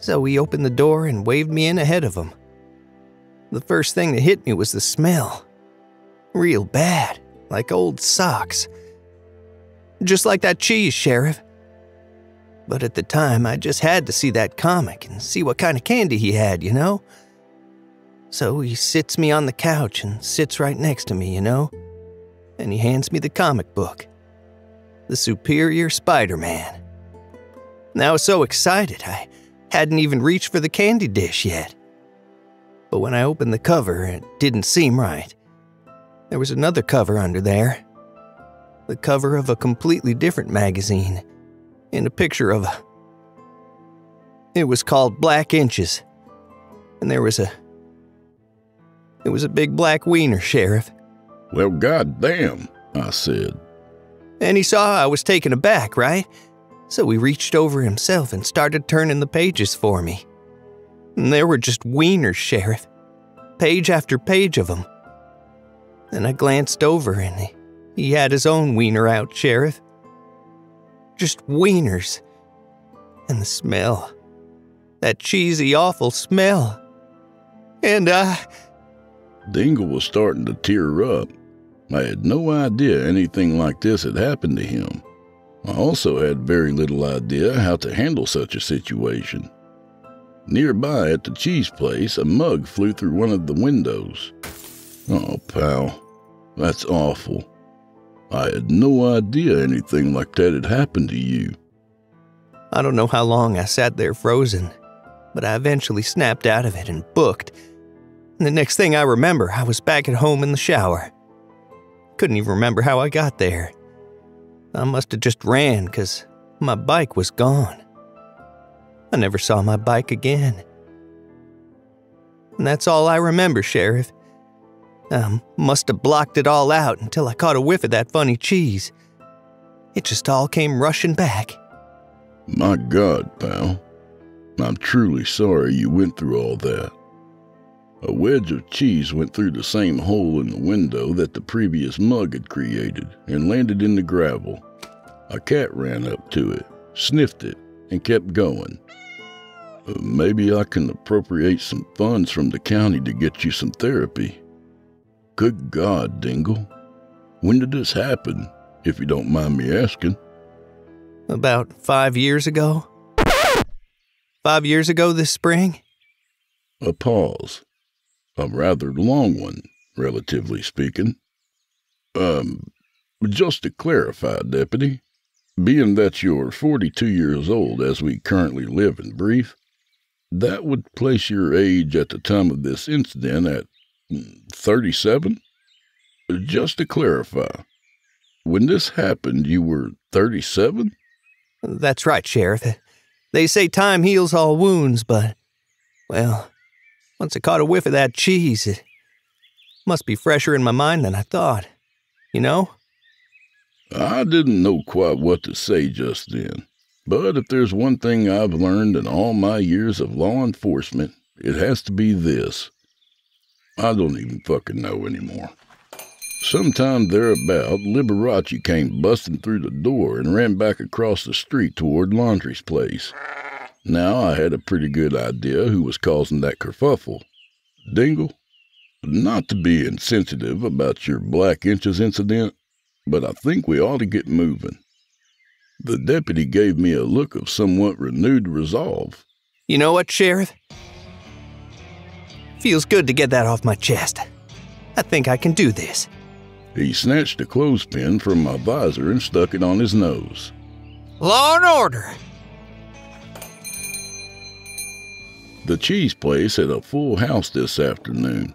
So he opened the door and waved me in ahead of him. The first thing that hit me was the smell. Real bad, like old socks. Just like that cheese, Sheriff. But at the time, I just had to see that comic and see what kind of candy he had, you know? So he sits me on the couch and sits right next to me, you know? And he hands me the comic book The Superior Spider Man. And I was so excited, I hadn't even reached for the candy dish yet. But when I opened the cover, it didn't seem right. There was another cover under there. The cover of a completely different magazine and a picture of a. It was called Black Inches. And there was a. It was a big black wiener, Sheriff. Well, goddamn, I said. And he saw I was taken aback, right? So he reached over himself and started turning the pages for me. And there were just wieners, Sheriff. Page after page of them. Then I glanced over and he, he had his own wiener out, Sheriff just wieners. And the smell. That cheesy, awful smell. And I. Dingle was starting to tear up. I had no idea anything like this had happened to him. I also had very little idea how to handle such a situation. Nearby at the cheese place, a mug flew through one of the windows. Oh, pal, that's awful. I had no idea anything like that had happened to you. I don't know how long I sat there frozen, but I eventually snapped out of it and booked. And the next thing I remember, I was back at home in the shower. Couldn't even remember how I got there. I must have just ran because my bike was gone. I never saw my bike again. And that's all I remember, Sheriff. I must have blocked it all out until I caught a whiff of that funny cheese. It just all came rushing back. My God, pal. I'm truly sorry you went through all that. A wedge of cheese went through the same hole in the window that the previous mug had created and landed in the gravel. A cat ran up to it, sniffed it, and kept going. Uh, maybe I can appropriate some funds from the county to get you some therapy. Good God, Dingle. When did this happen, if you don't mind me asking? About five years ago. Five years ago this spring? A pause. A rather long one, relatively speaking. Um, just to clarify, Deputy, being that you're 42 years old as we currently live and breathe, that would place your age at the time of this incident at mm, 37? Just to clarify, when this happened, you were 37? That's right, Sheriff. They say time heals all wounds, but, well, once I caught a whiff of that cheese, it must be fresher in my mind than I thought. You know? I didn't know quite what to say just then. But if there's one thing I've learned in all my years of law enforcement, it has to be this. I don't even fucking know anymore. Sometime thereabout, Liberace came busting through the door and ran back across the street toward Laundry's place. Now I had a pretty good idea who was causing that kerfuffle. Dingle? Not to be insensitive about your Black Inches incident, but I think we ought to get moving. The deputy gave me a look of somewhat renewed resolve. You know what, Sheriff? Feels good to get that off my chest. I think I can do this. He snatched a clothespin from my visor and stuck it on his nose. Law and order. The cheese place had a full house this afternoon.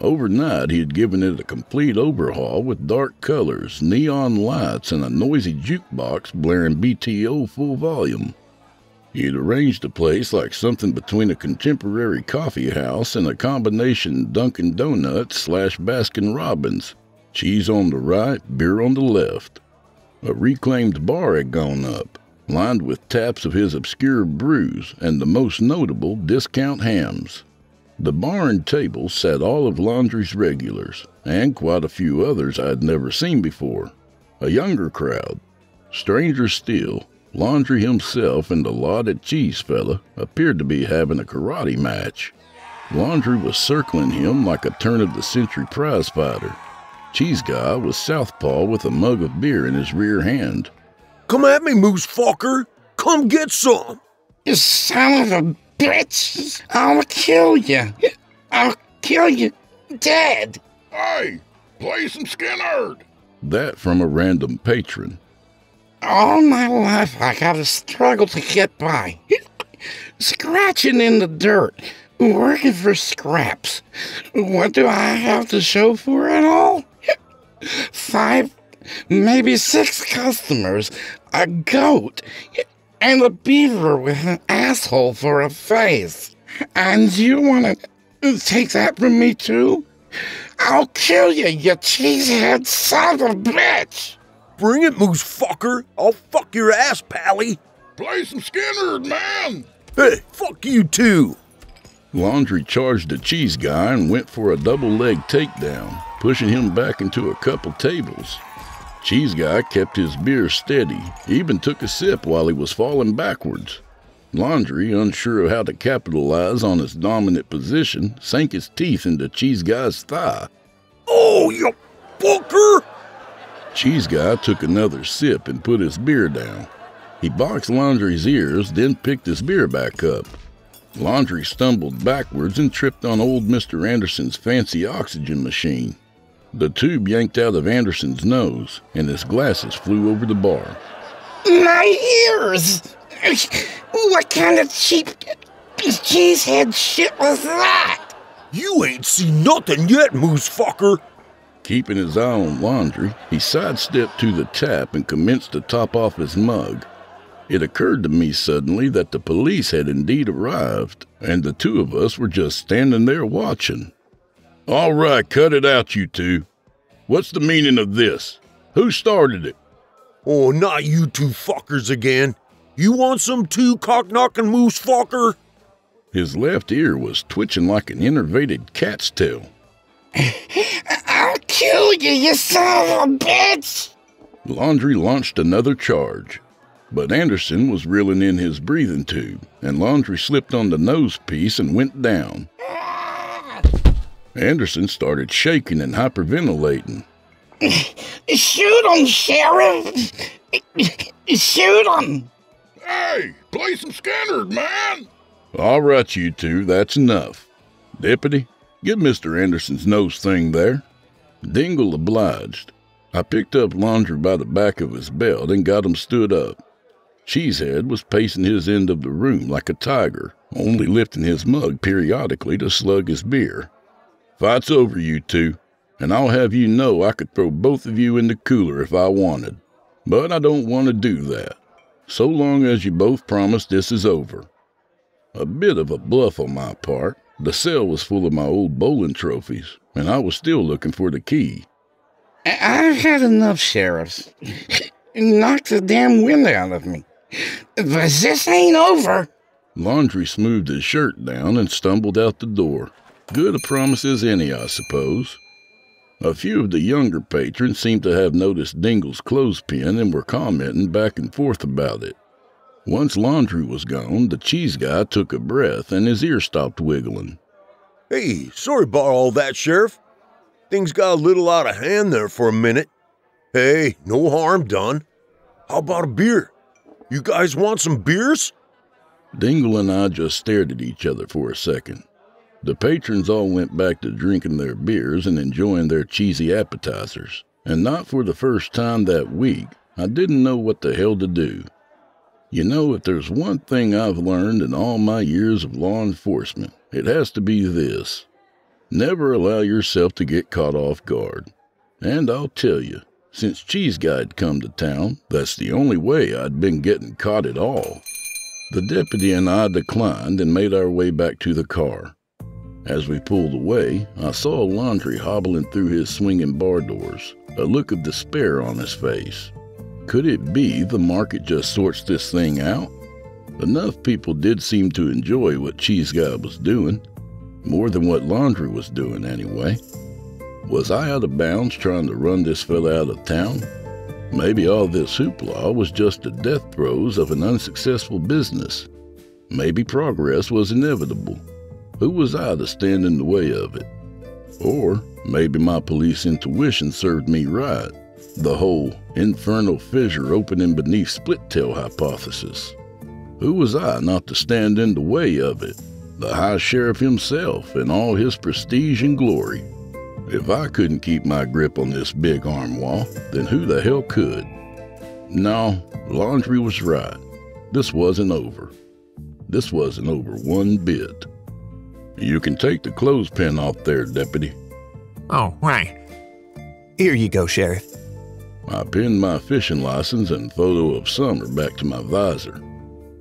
Overnight, he had given it a complete overhaul with dark colors, neon lights, and a noisy jukebox blaring BTO full volume. He had arranged the place like something between a contemporary coffee house and a combination Dunkin' Donuts slash Baskin Robbins. Cheese on the right, beer on the left. A reclaimed bar had gone up, lined with taps of his obscure brews and the most notable discount Hamm's. The barn table sat all of Laundry's regulars, and quite a few others I'd never seen before. A younger crowd. Stranger still, Laundry himself and the lauded cheese fella appeared to be having a karate match. Laundry was circling him like a turn of the century prize fighter. Cheese Guy was southpaw with a mug of beer in his rear hand. Come at me, moose fucker. Come get some. You son of a bitch! I'll kill you. I'll kill you dead. Hey, play some Skynyrd. That from a random patron. All my life I gotta struggle to get by. Scratching in the dirt, working for scraps. What do I have to show for it all? Five, maybe six customers, a goat, and a beaver with an asshole for a face. And you wanna take that from me too? I'll kill you, you cheesehead son of a bitch! Bring it, moose fucker. I'll fuck your ass, pally. Play some Skynyrd, man. Hey, fuck you too. Laundry charged the cheese guy and went for a double leg takedown, pushing him back into a couple tables. Cheese guy kept his beer steady, even took a sip while he was falling backwards. Laundry, unsure of how to capitalize on his dominant position, sank his teeth into Cheese Guy's thigh. Oh, you fucker! Cheese Guy took another sip and put his beer down. He boxed Laundry's ears, then picked his beer back up. Laundry stumbled backwards and tripped on old Mr. Anderson's fancy oxygen machine. The tube yanked out of Anderson's nose, and his glasses flew over the bar. My ears! What kind of cheap cheesehead shit was that? You ain't seen nothing yet, moose fucker. Keeping his eye on Laundry, he sidestepped to the tap and commenced to top off his mug. It occurred to me suddenly that the police had indeed arrived, and the two of us were just standing there watching. All right, cut it out, you two. What's the meaning of this? Who started it? Oh, not you two fuckers again. You want some too, cock knocking moose fucker? His left ear was twitching like an innervated cat's tail. I'll kill you, you son of a bitch! Laundry launched another charge, but Anderson was reeling in his breathing tube, and Laundry slipped on the nose piece and went down. Ah, Anderson started shaking and hyperventilating. Shoot him, Sheriff! Shoot him! Hey, play some Skynyrd, man. All right, you two, that's enough. Deputy, get Mr. Anderson's nose thing there. Dingle obliged. I picked up Laundry by the back of his belt and got him stood up. Cheesehead was pacing his end of the room like a tiger, only lifting his mug periodically to slug his beer. Fight's over, you two, and I'll have you know I could throw both of you in the cooler if I wanted. But I don't want to do that, so long as you both promise this is over. A bit of a bluff on my part. The cell was full of my old bowling trophies, and I was still looking for the key. I've had enough sheriffs. Knocked the damn wind out of me. But this ain't over. Laundry smoothed his shirt down and stumbled out the door. Good a promise as any, I suppose. A few of the younger patrons seemed to have noticed Dingle's clothespin and were commenting back and forth about it. Once Laundry was gone, the cheese guy took a breath and his ear stopped wiggling. Hey, sorry about all that, Sheriff. Things got a little out of hand there for a minute. Hey, no harm done. How about a beer? You guys want some beers? Dingle and I just stared at each other for a second. The patrons all went back to drinking their beers and enjoying their cheesy appetizers. And not for the first time that week, I didn't know what the hell to do. You know, if there's one thing I've learned in all my years of law enforcement, it has to be this. Never allow yourself to get caught off guard. And I'll tell you, since Cheese Guy'd come to town, that's the only way I'd been getting caught at all. The deputy and I declined and made our way back to the car. As we pulled away, I saw Laundry hobbling through his swinging bar doors, a look of despair on his face. Could it be the market just sorts this thing out? Enough people did seem to enjoy what Cheese Guy was doing. More than what Laundry was doing, anyway. Was I out of bounds trying to run this fella out of town? Maybe all this hoopla was just the death throes of an unsuccessful business. Maybe progress was inevitable. Who was I to stand in the way of it? Or maybe my police intuition served me right the whole infernal fissure opening beneath Splittail hypothesis. Who was I not to stand in the way of it? The High Sheriff himself in all his prestige and glory. If I couldn't keep my grip on this big armoire, then who the hell could? No, Laundry was right. This wasn't over. This wasn't over one bit. You can take the clothespin off there, Deputy. Oh, right. Here you go, Sheriff. I pinned my fishing license and photo of Summer back to my visor.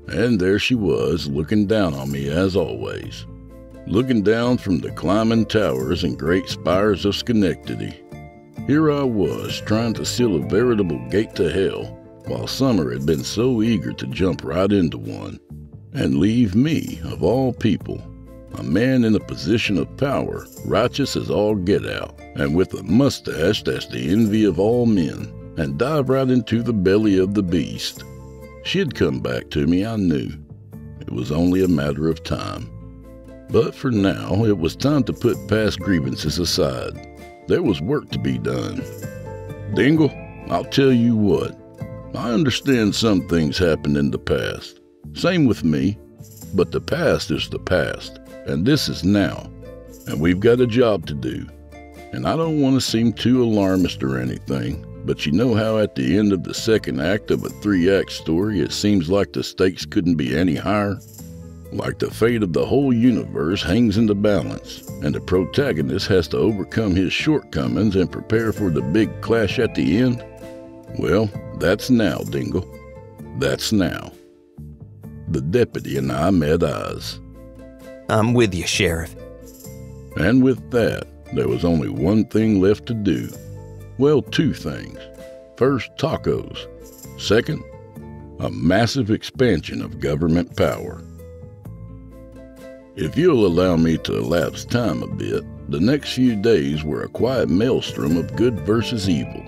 And there she was, looking down on me as always. Looking down from the climbing towers and great spires of Schenectady. Here I was, trying to seal a veritable gate to hell, while Summer had been so eager to jump right into one. And leave me, of all people, a man in a position of power, righteous as all get out, and with a mustache that's the envy of all men, and dive right into the belly of the beast. She'd come back to me, I knew. It was only a matter of time. But for now, it was time to put past grievances aside. There was work to be done. Dingle, I'll tell you what. I understand some things happened in the past. Same with me. But the past is the past, and this is now. And we've got a job to do. And I don't want to seem too alarmist or anything, but you know how at the end of the second act of a three act story it seems like the stakes couldn't be any higher? Like the fate of the whole universe hangs in the balance, and the protagonist has to overcome his shortcomings and prepare for the big clash at the end? Well, that's now, Dingle. That's now. The deputy and I met eyes. I'm with you, Sheriff. And with that, there was only one thing left to do well, two things. First, tacos. Second, a massive expansion of government power. If you'll allow me to elapse time a bit, the next few days were a quiet maelstrom of good versus evil.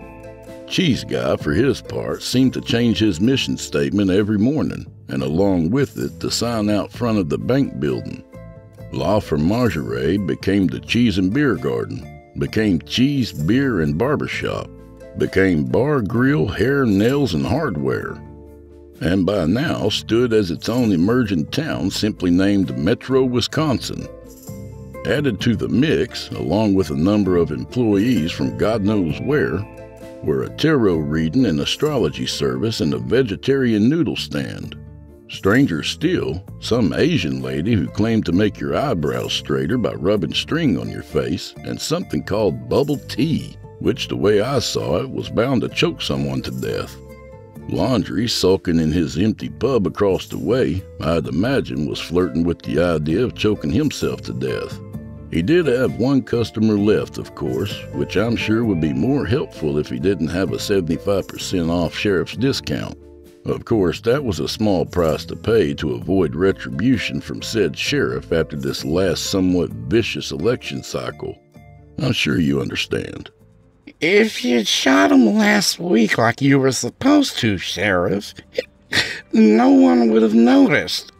Cheese Guy, for his part, seemed to change his mission statement every morning, and along with it, the sign out front of the bank building. La Fromagerie became the Cheese and Beer Garden, became cheese, beer, and barbershop, became bar, grill, hair, nails, and hardware, and by now stood as its own emerging town simply named Metro, Wisconsin. Added to the mix, along with a number of employees from God knows where, were a tarot reading and astrology service and a vegetarian noodle stand. Stranger still, some Asian lady who claimed to make your eyebrows straighter by rubbing string on your face, and something called bubble tea, which, the way I saw it, was bound to choke someone to death. Laundry, sulking in his empty pub across the way, I'd imagine was flirting with the idea of choking himself to death. He did have one customer left, of course, which I'm sure would be more helpful if he didn't have a 75% off sheriff's discount. Of course, that was a small price to pay to avoid retribution from said sheriff after this last somewhat vicious election cycle. I'm sure you understand. If you'd shot him last week like you were supposed to, Sheriff, no one would have noticed.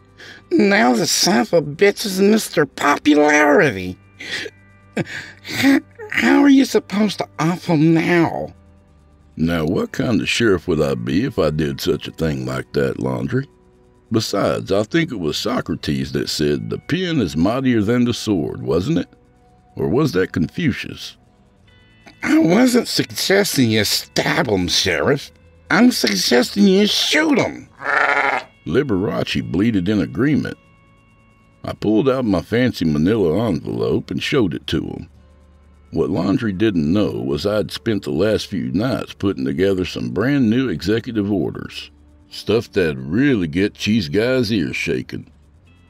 Now the son of a bitch is Mr. Popularity. How are you supposed to off him now? Now, what kind of sheriff would I be if I did such a thing like that, Laundry? Besides, I think it was Socrates that said, the pen is mightier than the sword, wasn't it? Or was that Confucius? I wasn't suggesting you stab him, Sheriff. I'm suggesting you shoot him. Liberace bleated in agreement. I pulled out my fancy manila envelope and showed it to him. What Laundry didn't know was I'd spent the last few nights putting together some brand new executive orders. Stuff that'd really get Cheese Guy's ears shaking.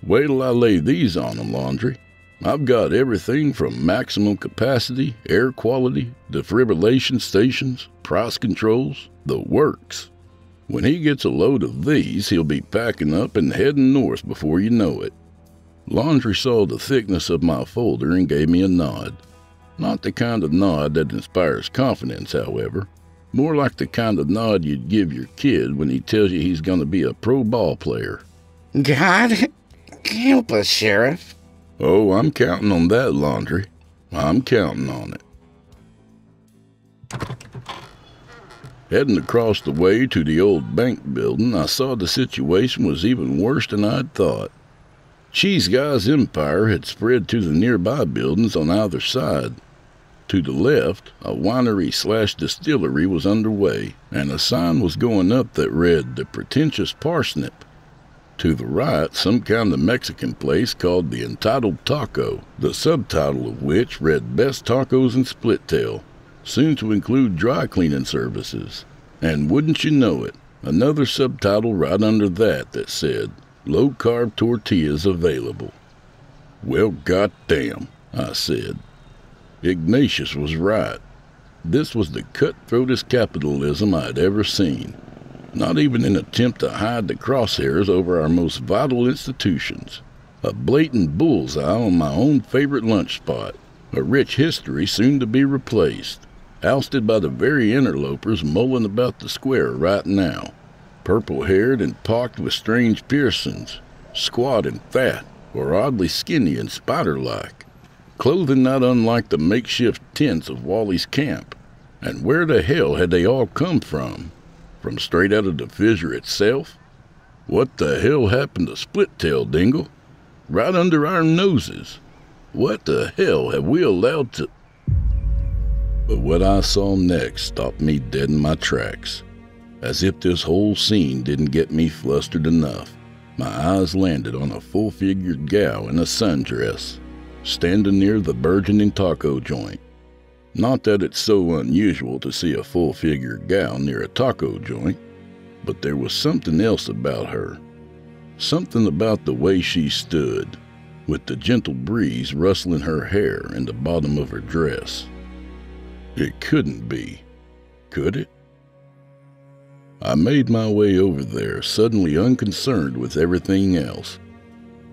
Wait till I lay these on him, Laundry. I've got everything from maximum capacity, air quality, defibrillation stations, price controls, the works. When he gets a load of these, he'll be packing up and heading north before you know it. Laundry saw the thickness of my folder and gave me a nod. Not the kind of nod that inspires confidence, however. More like the kind of nod you'd give your kid when he tells you he's going to be a pro ball player. God help us, Sheriff. Oh, I'm counting on that, Laundry. I'm counting on it. Heading across the way to the old bank building, I saw the situation was even worse than I'd thought. Cheese Guy's empire had spread to the nearby buildings on either side. To the left, a winery slash distillery was underway, and a sign was going up that read, The Pretentious Parsnip. To the right, some kind of Mexican place called the Entitled Taco, the subtitle of which read Best Tacos in Splittail, soon to include dry cleaning services. And wouldn't you know it, another subtitle right under that that said Low Carb Tortillas Available. Well, goddamn, I said. Ignatius was right. This was the cutthroatest capitalism I'd ever seen. Not even an attempt to hide the crosshairs over our most vital institutions. A blatant bullseye on my own favorite lunch spot, a rich history soon to be replaced, ousted by the very interlopers mulling about the square right now, purple haired and pocked with strange piercings, squat and fat, or oddly skinny and spider like, clothing not unlike the makeshift tents of Wally's camp. And where the hell had they all come from? From straight out of the fissure itself? What the hell happened to Splittail, Dingle? Right under our noses. What the hell have we allowed to. But what I saw next stopped me dead in my tracks. As if this whole scene didn't get me flustered enough, my eyes landed on a full figured gal in a sundress, standing near the burgeoning taco joint. Not that it's so unusual to see a full figured gal near a taco joint, but there was something else about her. Something about the way she stood, with the gentle breeze rustling her hair and the bottom of her dress. It couldn't be, could it? I made my way over there, suddenly unconcerned with everything else.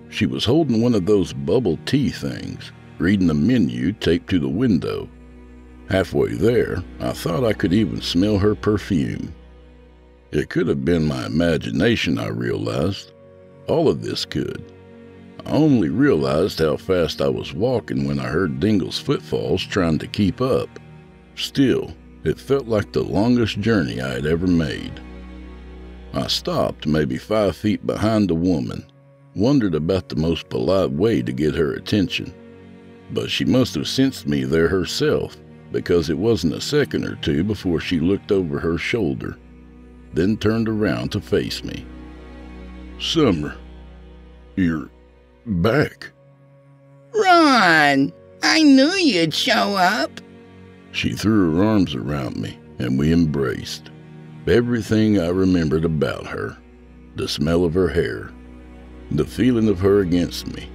She was holding one of those bubble tea things, reading a menu taped to the window. Halfway there, I thought I could even smell her perfume. It could have been my imagination, I realized. All of this could. I only realized how fast I was walking when I heard Dingle's footfalls trying to keep up. Still, it felt like the longest journey I had ever made. I stopped maybe five feet behind the woman, wondered about the most polite way to get her attention. But she must have sensed me there herself because it wasn't a second or two before she looked over her shoulder, then turned around to face me. Summer, you're back. Ron, I knew you'd show up. She threw her arms around me, and we embraced. Everything I remembered about her the smell of her hair, the feeling of her against me.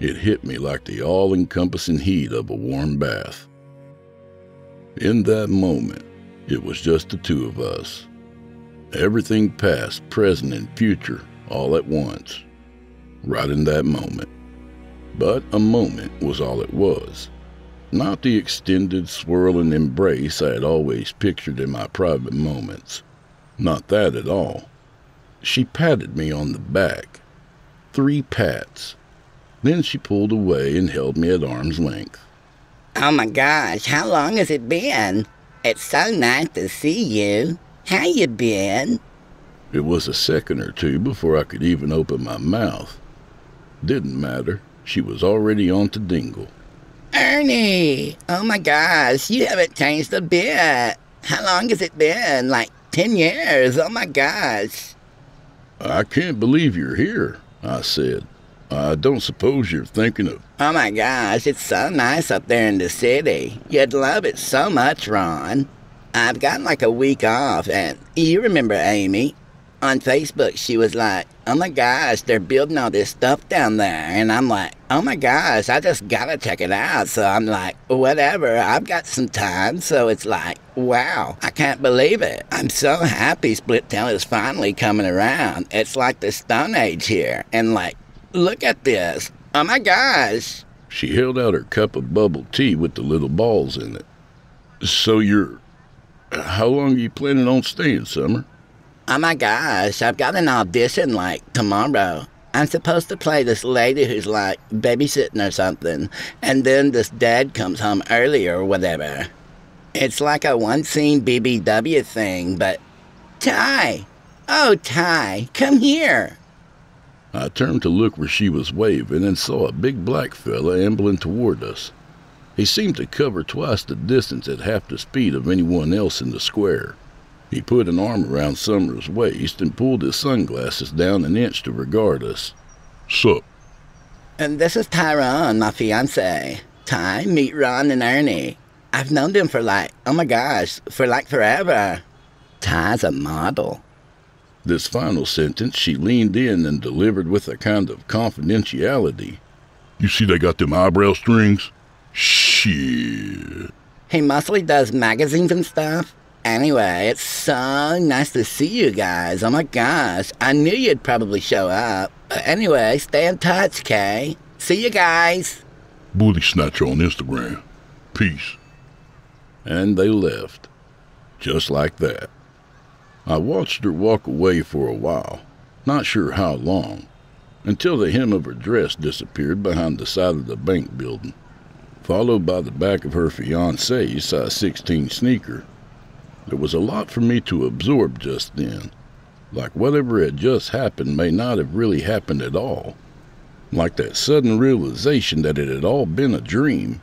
It hit me like the all encompassing heat of a warm bath. In that moment, it was just the two of us. Everything past, present, and future all at once, right in that moment. But a moment was all it was. Not the extended, swirling embrace I had always pictured in my private moments. Not that at all. She patted me on the back. Three pats. Then she pulled away and held me at arm's length. Oh my gosh, how long has it been? It's so nice to see you. How you been? It was a second or two before I could even open my mouth. Didn't matter. She was already on to Dingle. Ernie! Oh my gosh, you haven't changed a bit. How long has it been? Like 10 years. Oh my gosh. I can't believe you're here, I said. I don't suppose you're thinking of. Oh my gosh, it's so nice up there in the city. You'd love it so much, Ron. I've got like a week off, and you remember Amy? On Facebook, she was like, Oh my gosh, they're building all this stuff down there. And I'm like, Oh my gosh, I just gotta check it out. So I'm like, Whatever, I've got some time. So it's like, Wow, I can't believe it. I'm so happy Splittail is finally coming around. It's like the Stone Age here. And like, Look at this. Oh my gosh. She held out her cup of bubble tea with the little balls in it. So you're. How long are you planning on staying, Summer? Oh my gosh, I've got an audition like tomorrow. I'm supposed to play this lady who's like babysitting or something, and then this dad comes home early or whatever. It's like a one scene BBW thing, but. Ty! Oh, Ty, come here! I turned to look where she was waving and saw a big black fella ambling toward us. He seemed to cover twice the distance at half the speed of anyone else in the square. He put an arm around Summer's waist and pulled his sunglasses down an inch to regard us. Sup? And this is Tyrone, my fiance. Ty, meet Ron and Ernie. I've known them for like, oh my gosh, for like forever. Ty's a model. This final sentence she leaned in and delivered with a kind of confidentiality. You see they got them eyebrow strings? Shit. He mostly does magazines and stuff. Anyway, it's so nice to see you guys. Oh my gosh, I knew you'd probably show up. Anyway, stay in touch, Kay. See you guys. Booty Snatcher on Instagram. Peace. And they left. Just like that. I watched her walk away for a while, not sure how long, until the hem of her dress disappeared behind the side of the bank building, followed by the back of her fiancée's size 16 sneaker. There was a lot for me to absorb just then, like whatever had just happened may not have really happened at all, like that sudden realization that it had all been a dream.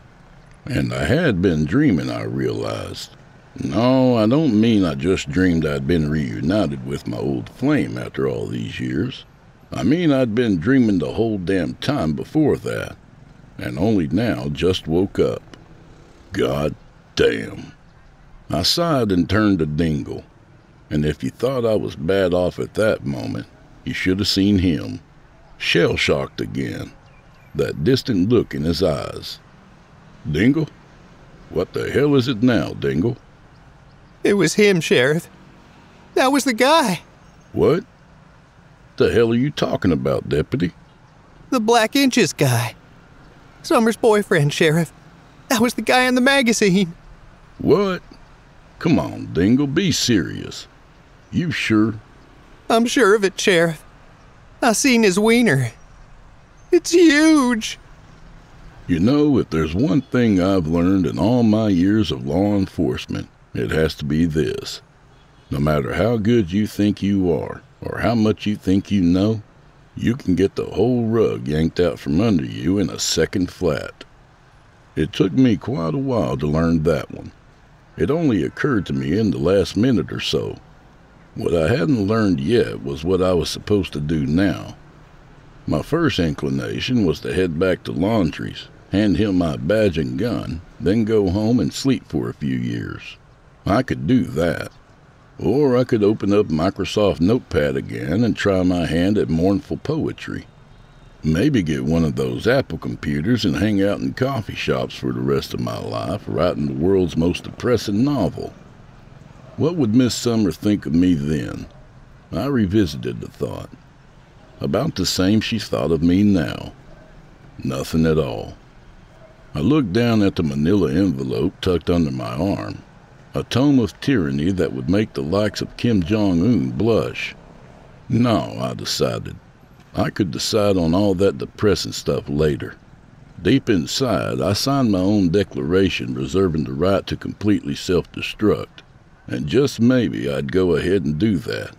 And I had been dreaming, I realized. No, I don't mean I just dreamed I'd been reunited with my old flame after all these years. I mean I'd been dreaming the whole damn time before that, and only now just woke up. God damn. I sighed and turned to Dingle, and if you thought I was bad off at that moment, you should have seen him. Shell shocked again, that distant look in his eyes. Dingle? What the hell is it now, Dingle? It was him, Sheriff. That was the guy. What? The hell are you talking about, Deputy? The Black Inches guy. Summer's boyfriend, Sheriff. That was the guy in the magazine. What? Come on, Dingle, be serious. You sure? I'm sure of it, Sheriff. I seen his wiener. It's huge. You know, if there's one thing I've learned in all my years of law enforcement, it has to be this. No matter how good you think you are, or how much you think you know, you can get the whole rug yanked out from under you in a second flat. It took me quite a while to learn that one. It only occurred to me in the last minute or so. What I hadn't learned yet was what I was supposed to do now. My first inclination was to head back to Laundries, hand him my badge and gun, then go home and sleep for a few years. I could do that. Or I could open up Microsoft Notepad again and try my hand at mournful poetry. Maybe get one of those Apple computers and hang out in coffee shops for the rest of my life, writing the world's most depressing novel. What would Miss Summer think of me then? I revisited the thought. About the same she thought of me now. Nothing at all. I looked down at the manila envelope tucked under my arm, a tome of tyranny that would make the likes of Kim Jong un blush. No, I decided. I could decide on all that depressing stuff later. Deep inside, I signed my own declaration reserving the right to completely self destruct, and just maybe I'd go ahead and do that.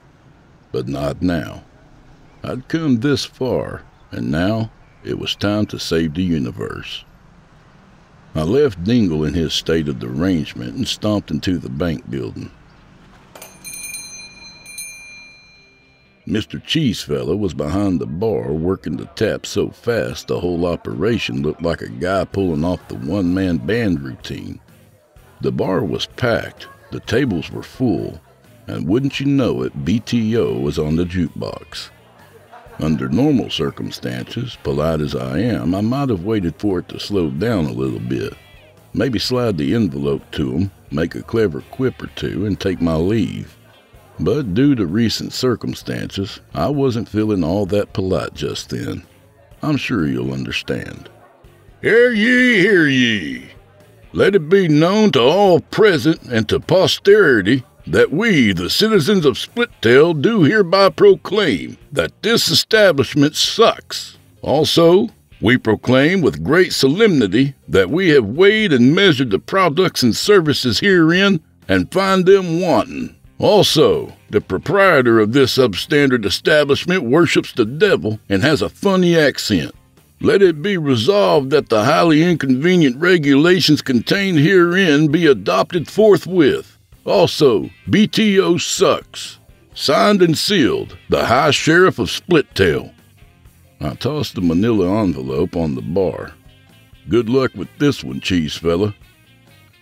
But not now. I'd come this far, and now it was time to save the universe. I left Dingle in his state of derangement and stomped into the bank building. Mr. Cheesefellow was behind the bar working the tap so fast the whole operation looked like a guy pulling off the one man band routine. The bar was packed, the tables were full, and wouldn't you know it, BTO was on the jukebox. Under normal circumstances, polite as I am, I might have waited for it to slow down a little bit. Maybe slide the envelope to him, make a clever quip or two, and take my leave. But due to recent circumstances, I wasn't feeling all that polite just then. I'm sure you'll understand. Hear ye, hear ye. Let it be known to all present and to posterity that we, the citizens of Splittail, do hereby proclaim that this establishment sucks. Also, we proclaim with great solemnity that we have weighed and measured the products and services herein and find them wanting. Also, the proprietor of this substandard establishment worships the devil and has a funny accent. Let it be resolved that the highly inconvenient regulations contained herein be adopted forthwith. Also, BTO sucks. Signed and sealed, the High Sheriff of Splittail. I tossed the manila envelope on the bar. Good luck with this one, cheese fella.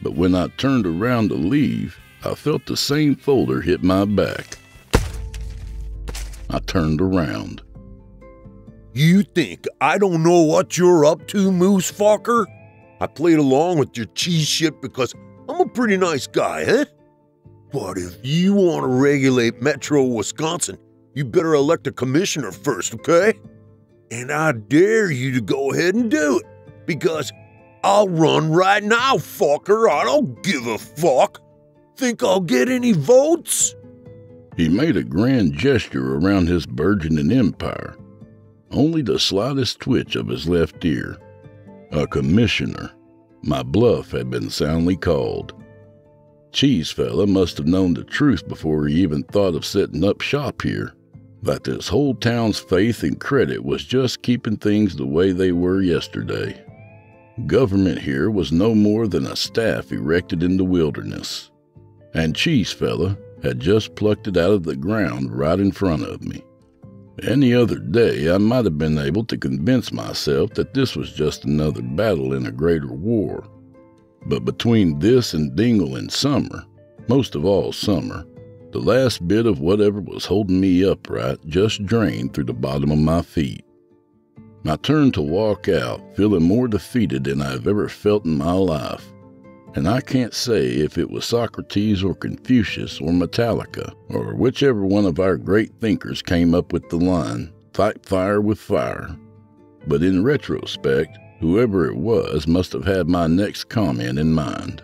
But when I turned around to leave, I felt the same folder hit my back. I turned around. You think I don't know what you're up to, Moose Fucker? I played along with your cheese shit because I'm a pretty nice guy, eh? But if you want to regulate Metro Wisconsin, you better elect a commissioner first, okay? And I dare you to go ahead and do it, because I'll run right now, fucker. I don't give a fuck. Think I'll get any votes? He made a grand gesture around his burgeoning empire. Only the slightest twitch of his left ear. A commissioner. My bluff had been soundly called. Cheese fella must have known the truth before he even thought of setting up shop here. That this whole town's faith and credit was just keeping things the way they were yesterday. Government here was no more than a staff erected in the wilderness. And Cheese fella had just plucked it out of the ground right in front of me. Any other day, I might have been able to convince myself that this was just another battle in a greater war. But between this and Dingle and summer, most of all summer, the last bit of whatever was holding me upright just drained through the bottom of my feet. I turned to walk out, feeling more defeated than I've ever felt in my life. And I can't say if it was Socrates or Confucius or Metallica, or whichever one of our great thinkers came up with the line, fight fire with fire. But in retrospect, Whoever it was must have had my next comment in mind.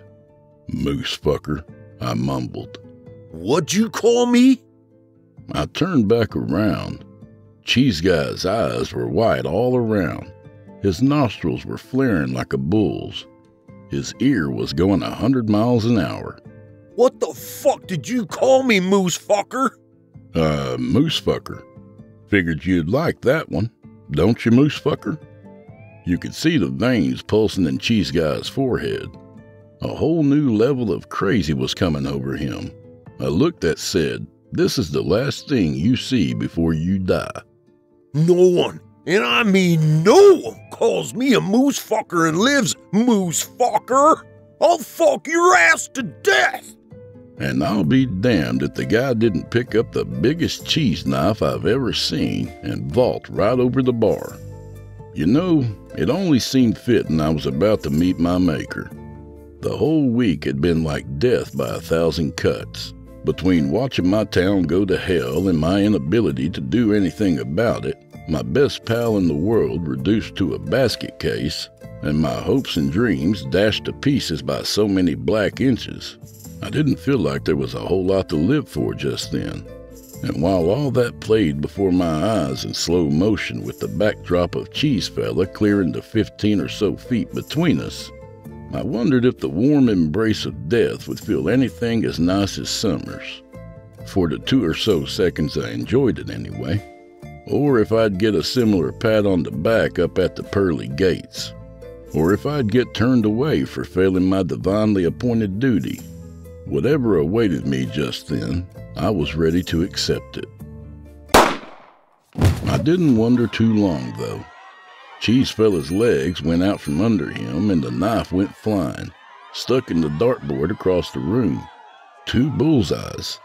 Moose fucker, I mumbled. What'd you call me? I turned back around. Cheese Guy's eyes were white all around. His nostrils were flaring like a bull's. His ear was going a hundred miles an hour. What the fuck did you call me, Moose fucker? Uh, Moose fucker. Figured you'd like that one, don't you, Moose fucker? You could see the veins pulsing in Cheese Guy's forehead. A whole new level of crazy was coming over him. A look that said, This is the last thing you see before you die. No one, and I mean no one, calls me a moose fucker and lives moose fucker. I'll fuck your ass to death. And I'll be damned if the guy didn't pick up the biggest cheese knife I've ever seen and vault right over the bar. You know, it only seemed fitting I was about to meet my maker. The whole week had been like death by a thousand cuts. Between watching my town go to hell and my inability to do anything about it, my best pal in the world reduced to a basket case, and my hopes and dreams dashed to pieces by so many black inches, I didn't feel like there was a whole lot to live for just then. And while all that played before my eyes in slow motion with the backdrop of Cheese Fella clearing the 15 or so feet between us, I wondered if the warm embrace of death would feel anything as nice as summer's. For the two or so seconds I enjoyed it anyway. Or if I'd get a similar pat on the back up at the pearly gates. Or if I'd get turned away for failing my divinely appointed duty. Whatever awaited me just then, I was ready to accept it. I didn't wonder too long, though. Cheese fella's legs went out from under him and the knife went flying, stuck in the dartboard across the room. Two bullseyes.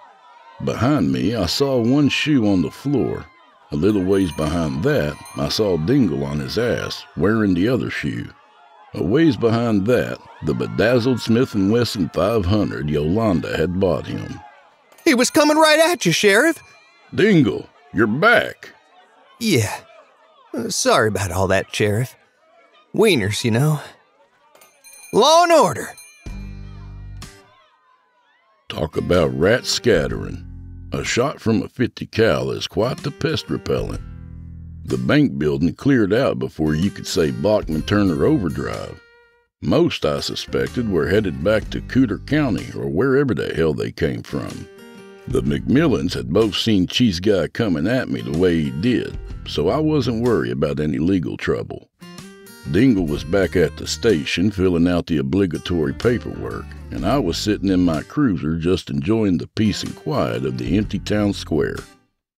Behind me, I saw one shoe on the floor. A little ways behind that, I saw Dingle on his ass, wearing the other shoe. A ways behind that, the bedazzled Smith & Wesson 500 Yolanda had bought him. He was coming right at you, Sheriff. Dingle, you're back. Yeah, uh, sorry about all that, Sheriff. Wieners, you know. Law and order. Talk about rat scattering. A shot from a 50 cal is quite the pest repellent. The bank building cleared out before you could say Bachman Turner Overdrive. Most, I suspected, were headed back to Cooter County or wherever the hell they came from. The McMillans had both seen Cheese Guy coming at me the way he did, so I wasn't worried about any legal trouble. Dingle was back at the station filling out the obligatory paperwork, and I was sitting in my cruiser just enjoying the peace and quiet of the empty town square.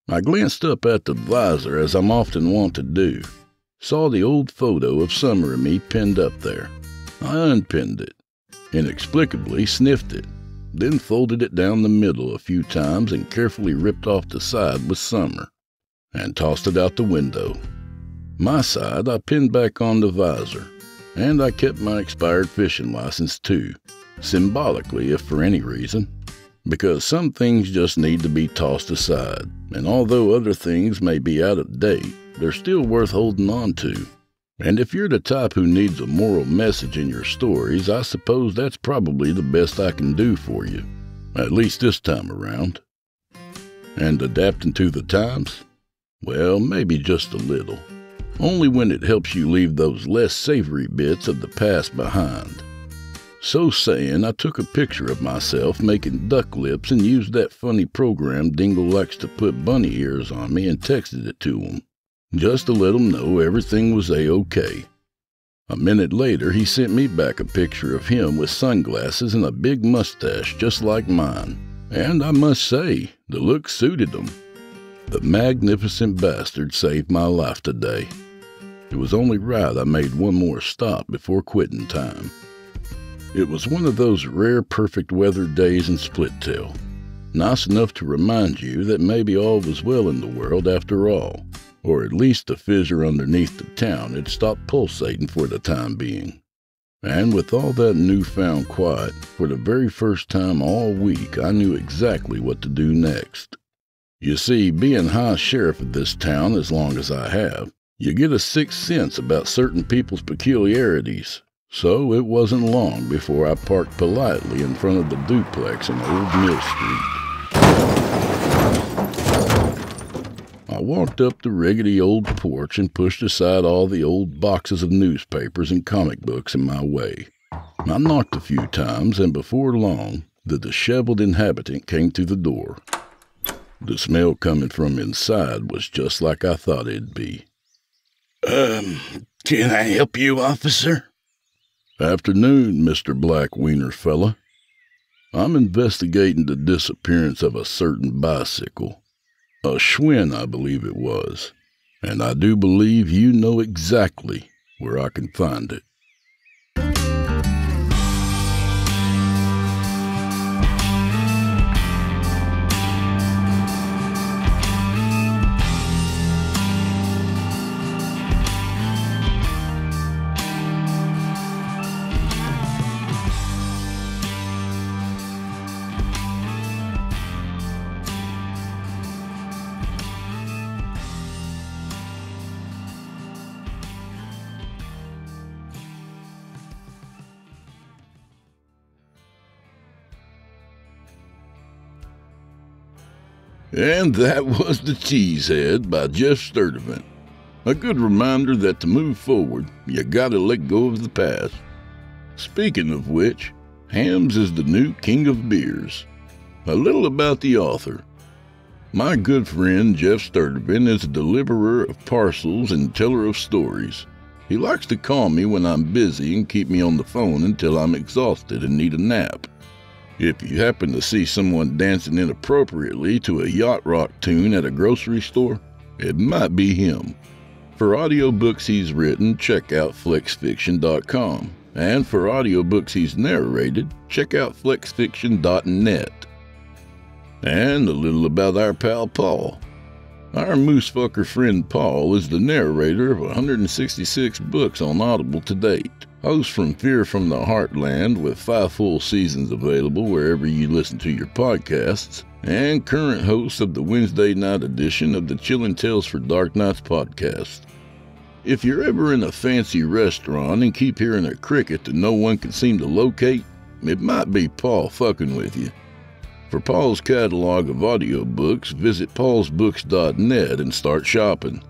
I glanced up at the visor as I'm often wont to do, saw the old photo of Summer and me pinned up there. I unpinned it, inexplicably sniffed it, then folded it down the middle a few times and carefully ripped off the side with Summer and tossed it out the window. My side I pinned back on the visor, and I kept my expired fishing license too, symbolically if for any reason, because some things just need to be tossed aside, and although other things may be out of date, they're still worth holding on to. And if you're the type who needs a moral message in your stories, I suppose that's probably the best I can do for you, at least this time around. And adapting to the times? Well, maybe just a little. Only when it helps you leave those less savory bits of the past behind. So saying, I took a picture of myself making duck lips and used that funny program Dingle likes to put bunny ears on me and texted it to him, just to let him know everything was a-okay. A minute later, he sent me back a picture of him with sunglasses and a big mustache just like mine. And I must say, the look suited him. The magnificent bastard saved my life today. It was only right I made one more stop before quitting time. It was one of those rare perfect weather days in Splittail. Nice enough to remind you that maybe all was well in the world after all, or at least the fissure underneath the town had stopped pulsating for the time being. And with all that newfound quiet, for the very first time all week, I knew exactly what to do next. You see, being high sheriff of this town as long as I have, you get a sixth sense about certain people's peculiarities. So it wasn't long before I parked politely in front of the duplex in Old Mill Street. I walked up the rickety old porch and pushed aside all the old boxes of newspapers and comic books in my way. I knocked a few times, and before long, the disheveled inhabitant came through the door. The smell coming from inside was just like I thought it'd be. Um, Can I help you, officer? Afternoon, Mr. Black Wiener fella. I'm investigating the disappearance of a certain bicycle. A Schwinn, I believe it was. And I do believe you know exactly where I can find it. And that was The Cheesehead by Geoff Sturtevant. A good reminder that to move forward, you gotta let go of the past. Speaking of which, Hamm's is the new king of beers. A little about the author. My good friend Geoff Sturtevant is a deliverer of parcels and teller of stories. He likes to call me when I'm busy and keep me on the phone until I'm exhausted and need a nap. If you happen to see someone dancing inappropriately to a yacht rock tune at a grocery store, it might be him. For audiobooks he's written, check out flexfiction.com. And for audiobooks he's narrated, check out flexfiction.net. And a little about our pal Paul. Our moosefucker friend Paul is the narrator of 166 books on Audible to date. Host from Fear from the Heartland with five full seasons available wherever you listen to your podcasts, and current host of the Wednesday night edition of the Chillin' Tales for Dark Nights podcast. If you're ever in a fancy restaurant and keep hearing a cricket that no one can seem to locate, it might be Paul fucking with you. For Paul's catalog of audiobooks, visit paulsbooks.net and start shopping.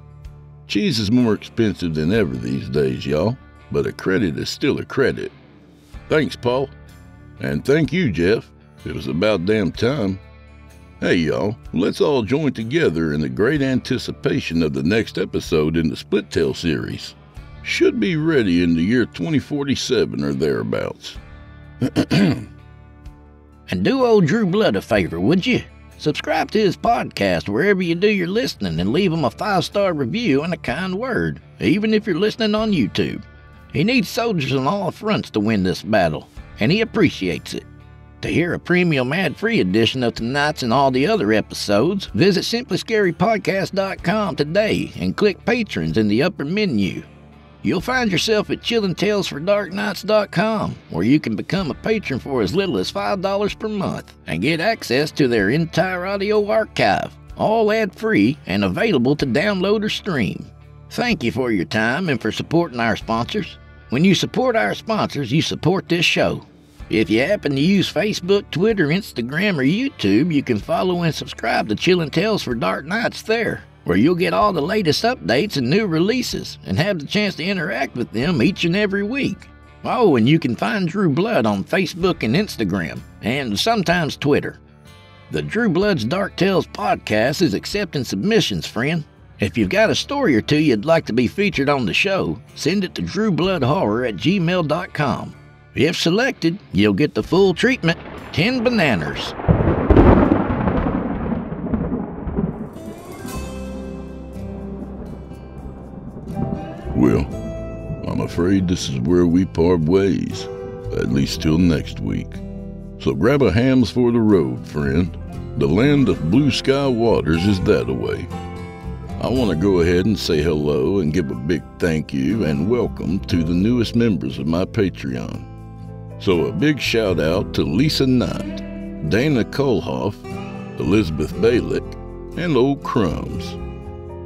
Cheese is more expensive than ever these days, y'all but a credit is still a credit. Thanks, Paul. And thank you, Geoff. It was about damn time. Hey, y'all, let's all join together in the great anticipation of the next episode in the Splittail series. Should be ready in the year 2047 or thereabouts. and do old Drew Blood a favor, would you? Subscribe to his podcast wherever you do your listening and leave him a five star review and a kind word, even if you're listening on YouTube. He needs soldiers on all fronts to win this battle, and he appreciates it. To hear a premium ad-free edition of tonight's and all the other episodes, visit simplyscarypodcast.com today and click Patrons in the upper menu. You'll find yourself at chillintalesfordarknights.com, where you can become a patron for as little as $5 per month and get access to their entire audio archive, all ad-free and available to download or stream. Thank you for your time and for supporting our sponsors. When you support our sponsors, you support this show. If you happen to use Facebook, Twitter, Instagram, or YouTube, you can follow and subscribe to Chillin' Tales for Dark Nights there, where you'll get all the latest updates and new releases and have the chance to interact with them each and every week. Oh, and you can find Drew Blood on Facebook and Instagram, and sometimes Twitter. The Drew Blood's Dark Tales podcast is accepting submissions, friend. If you've got a story or two you'd like to be featured on the show, send it to drewbloodhorror at gmail.com. If selected, you'll get the full treatment 10 bananas. Well, I'm afraid this is where we part ways, at least till next week. So grab a Hamm's for the road, friend. The land of blue sky waters is that away. I want to go ahead and say hello and give a big thank you and welcome to the newest members of my Patreon. So a big shout out to Lisa Knight, Dana Kolhoff, Elizabeth Balick, and Old Crumbs.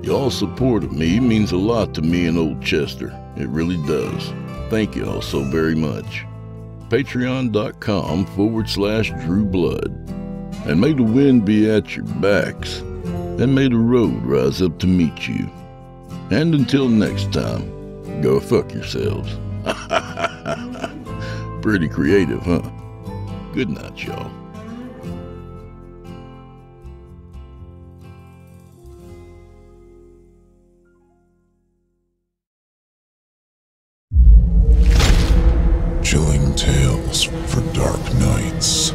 Y'all support of me means a lot to me and Old Chester. It really does. Thank y'all so very much. Patreon.com forward slash Drew Blood. And may the wind be at your backs and may the road rise up to meet you. And until next time, go fuck yourselves. Pretty creative, huh? Good night, y'all. Chilling tales for dark nights.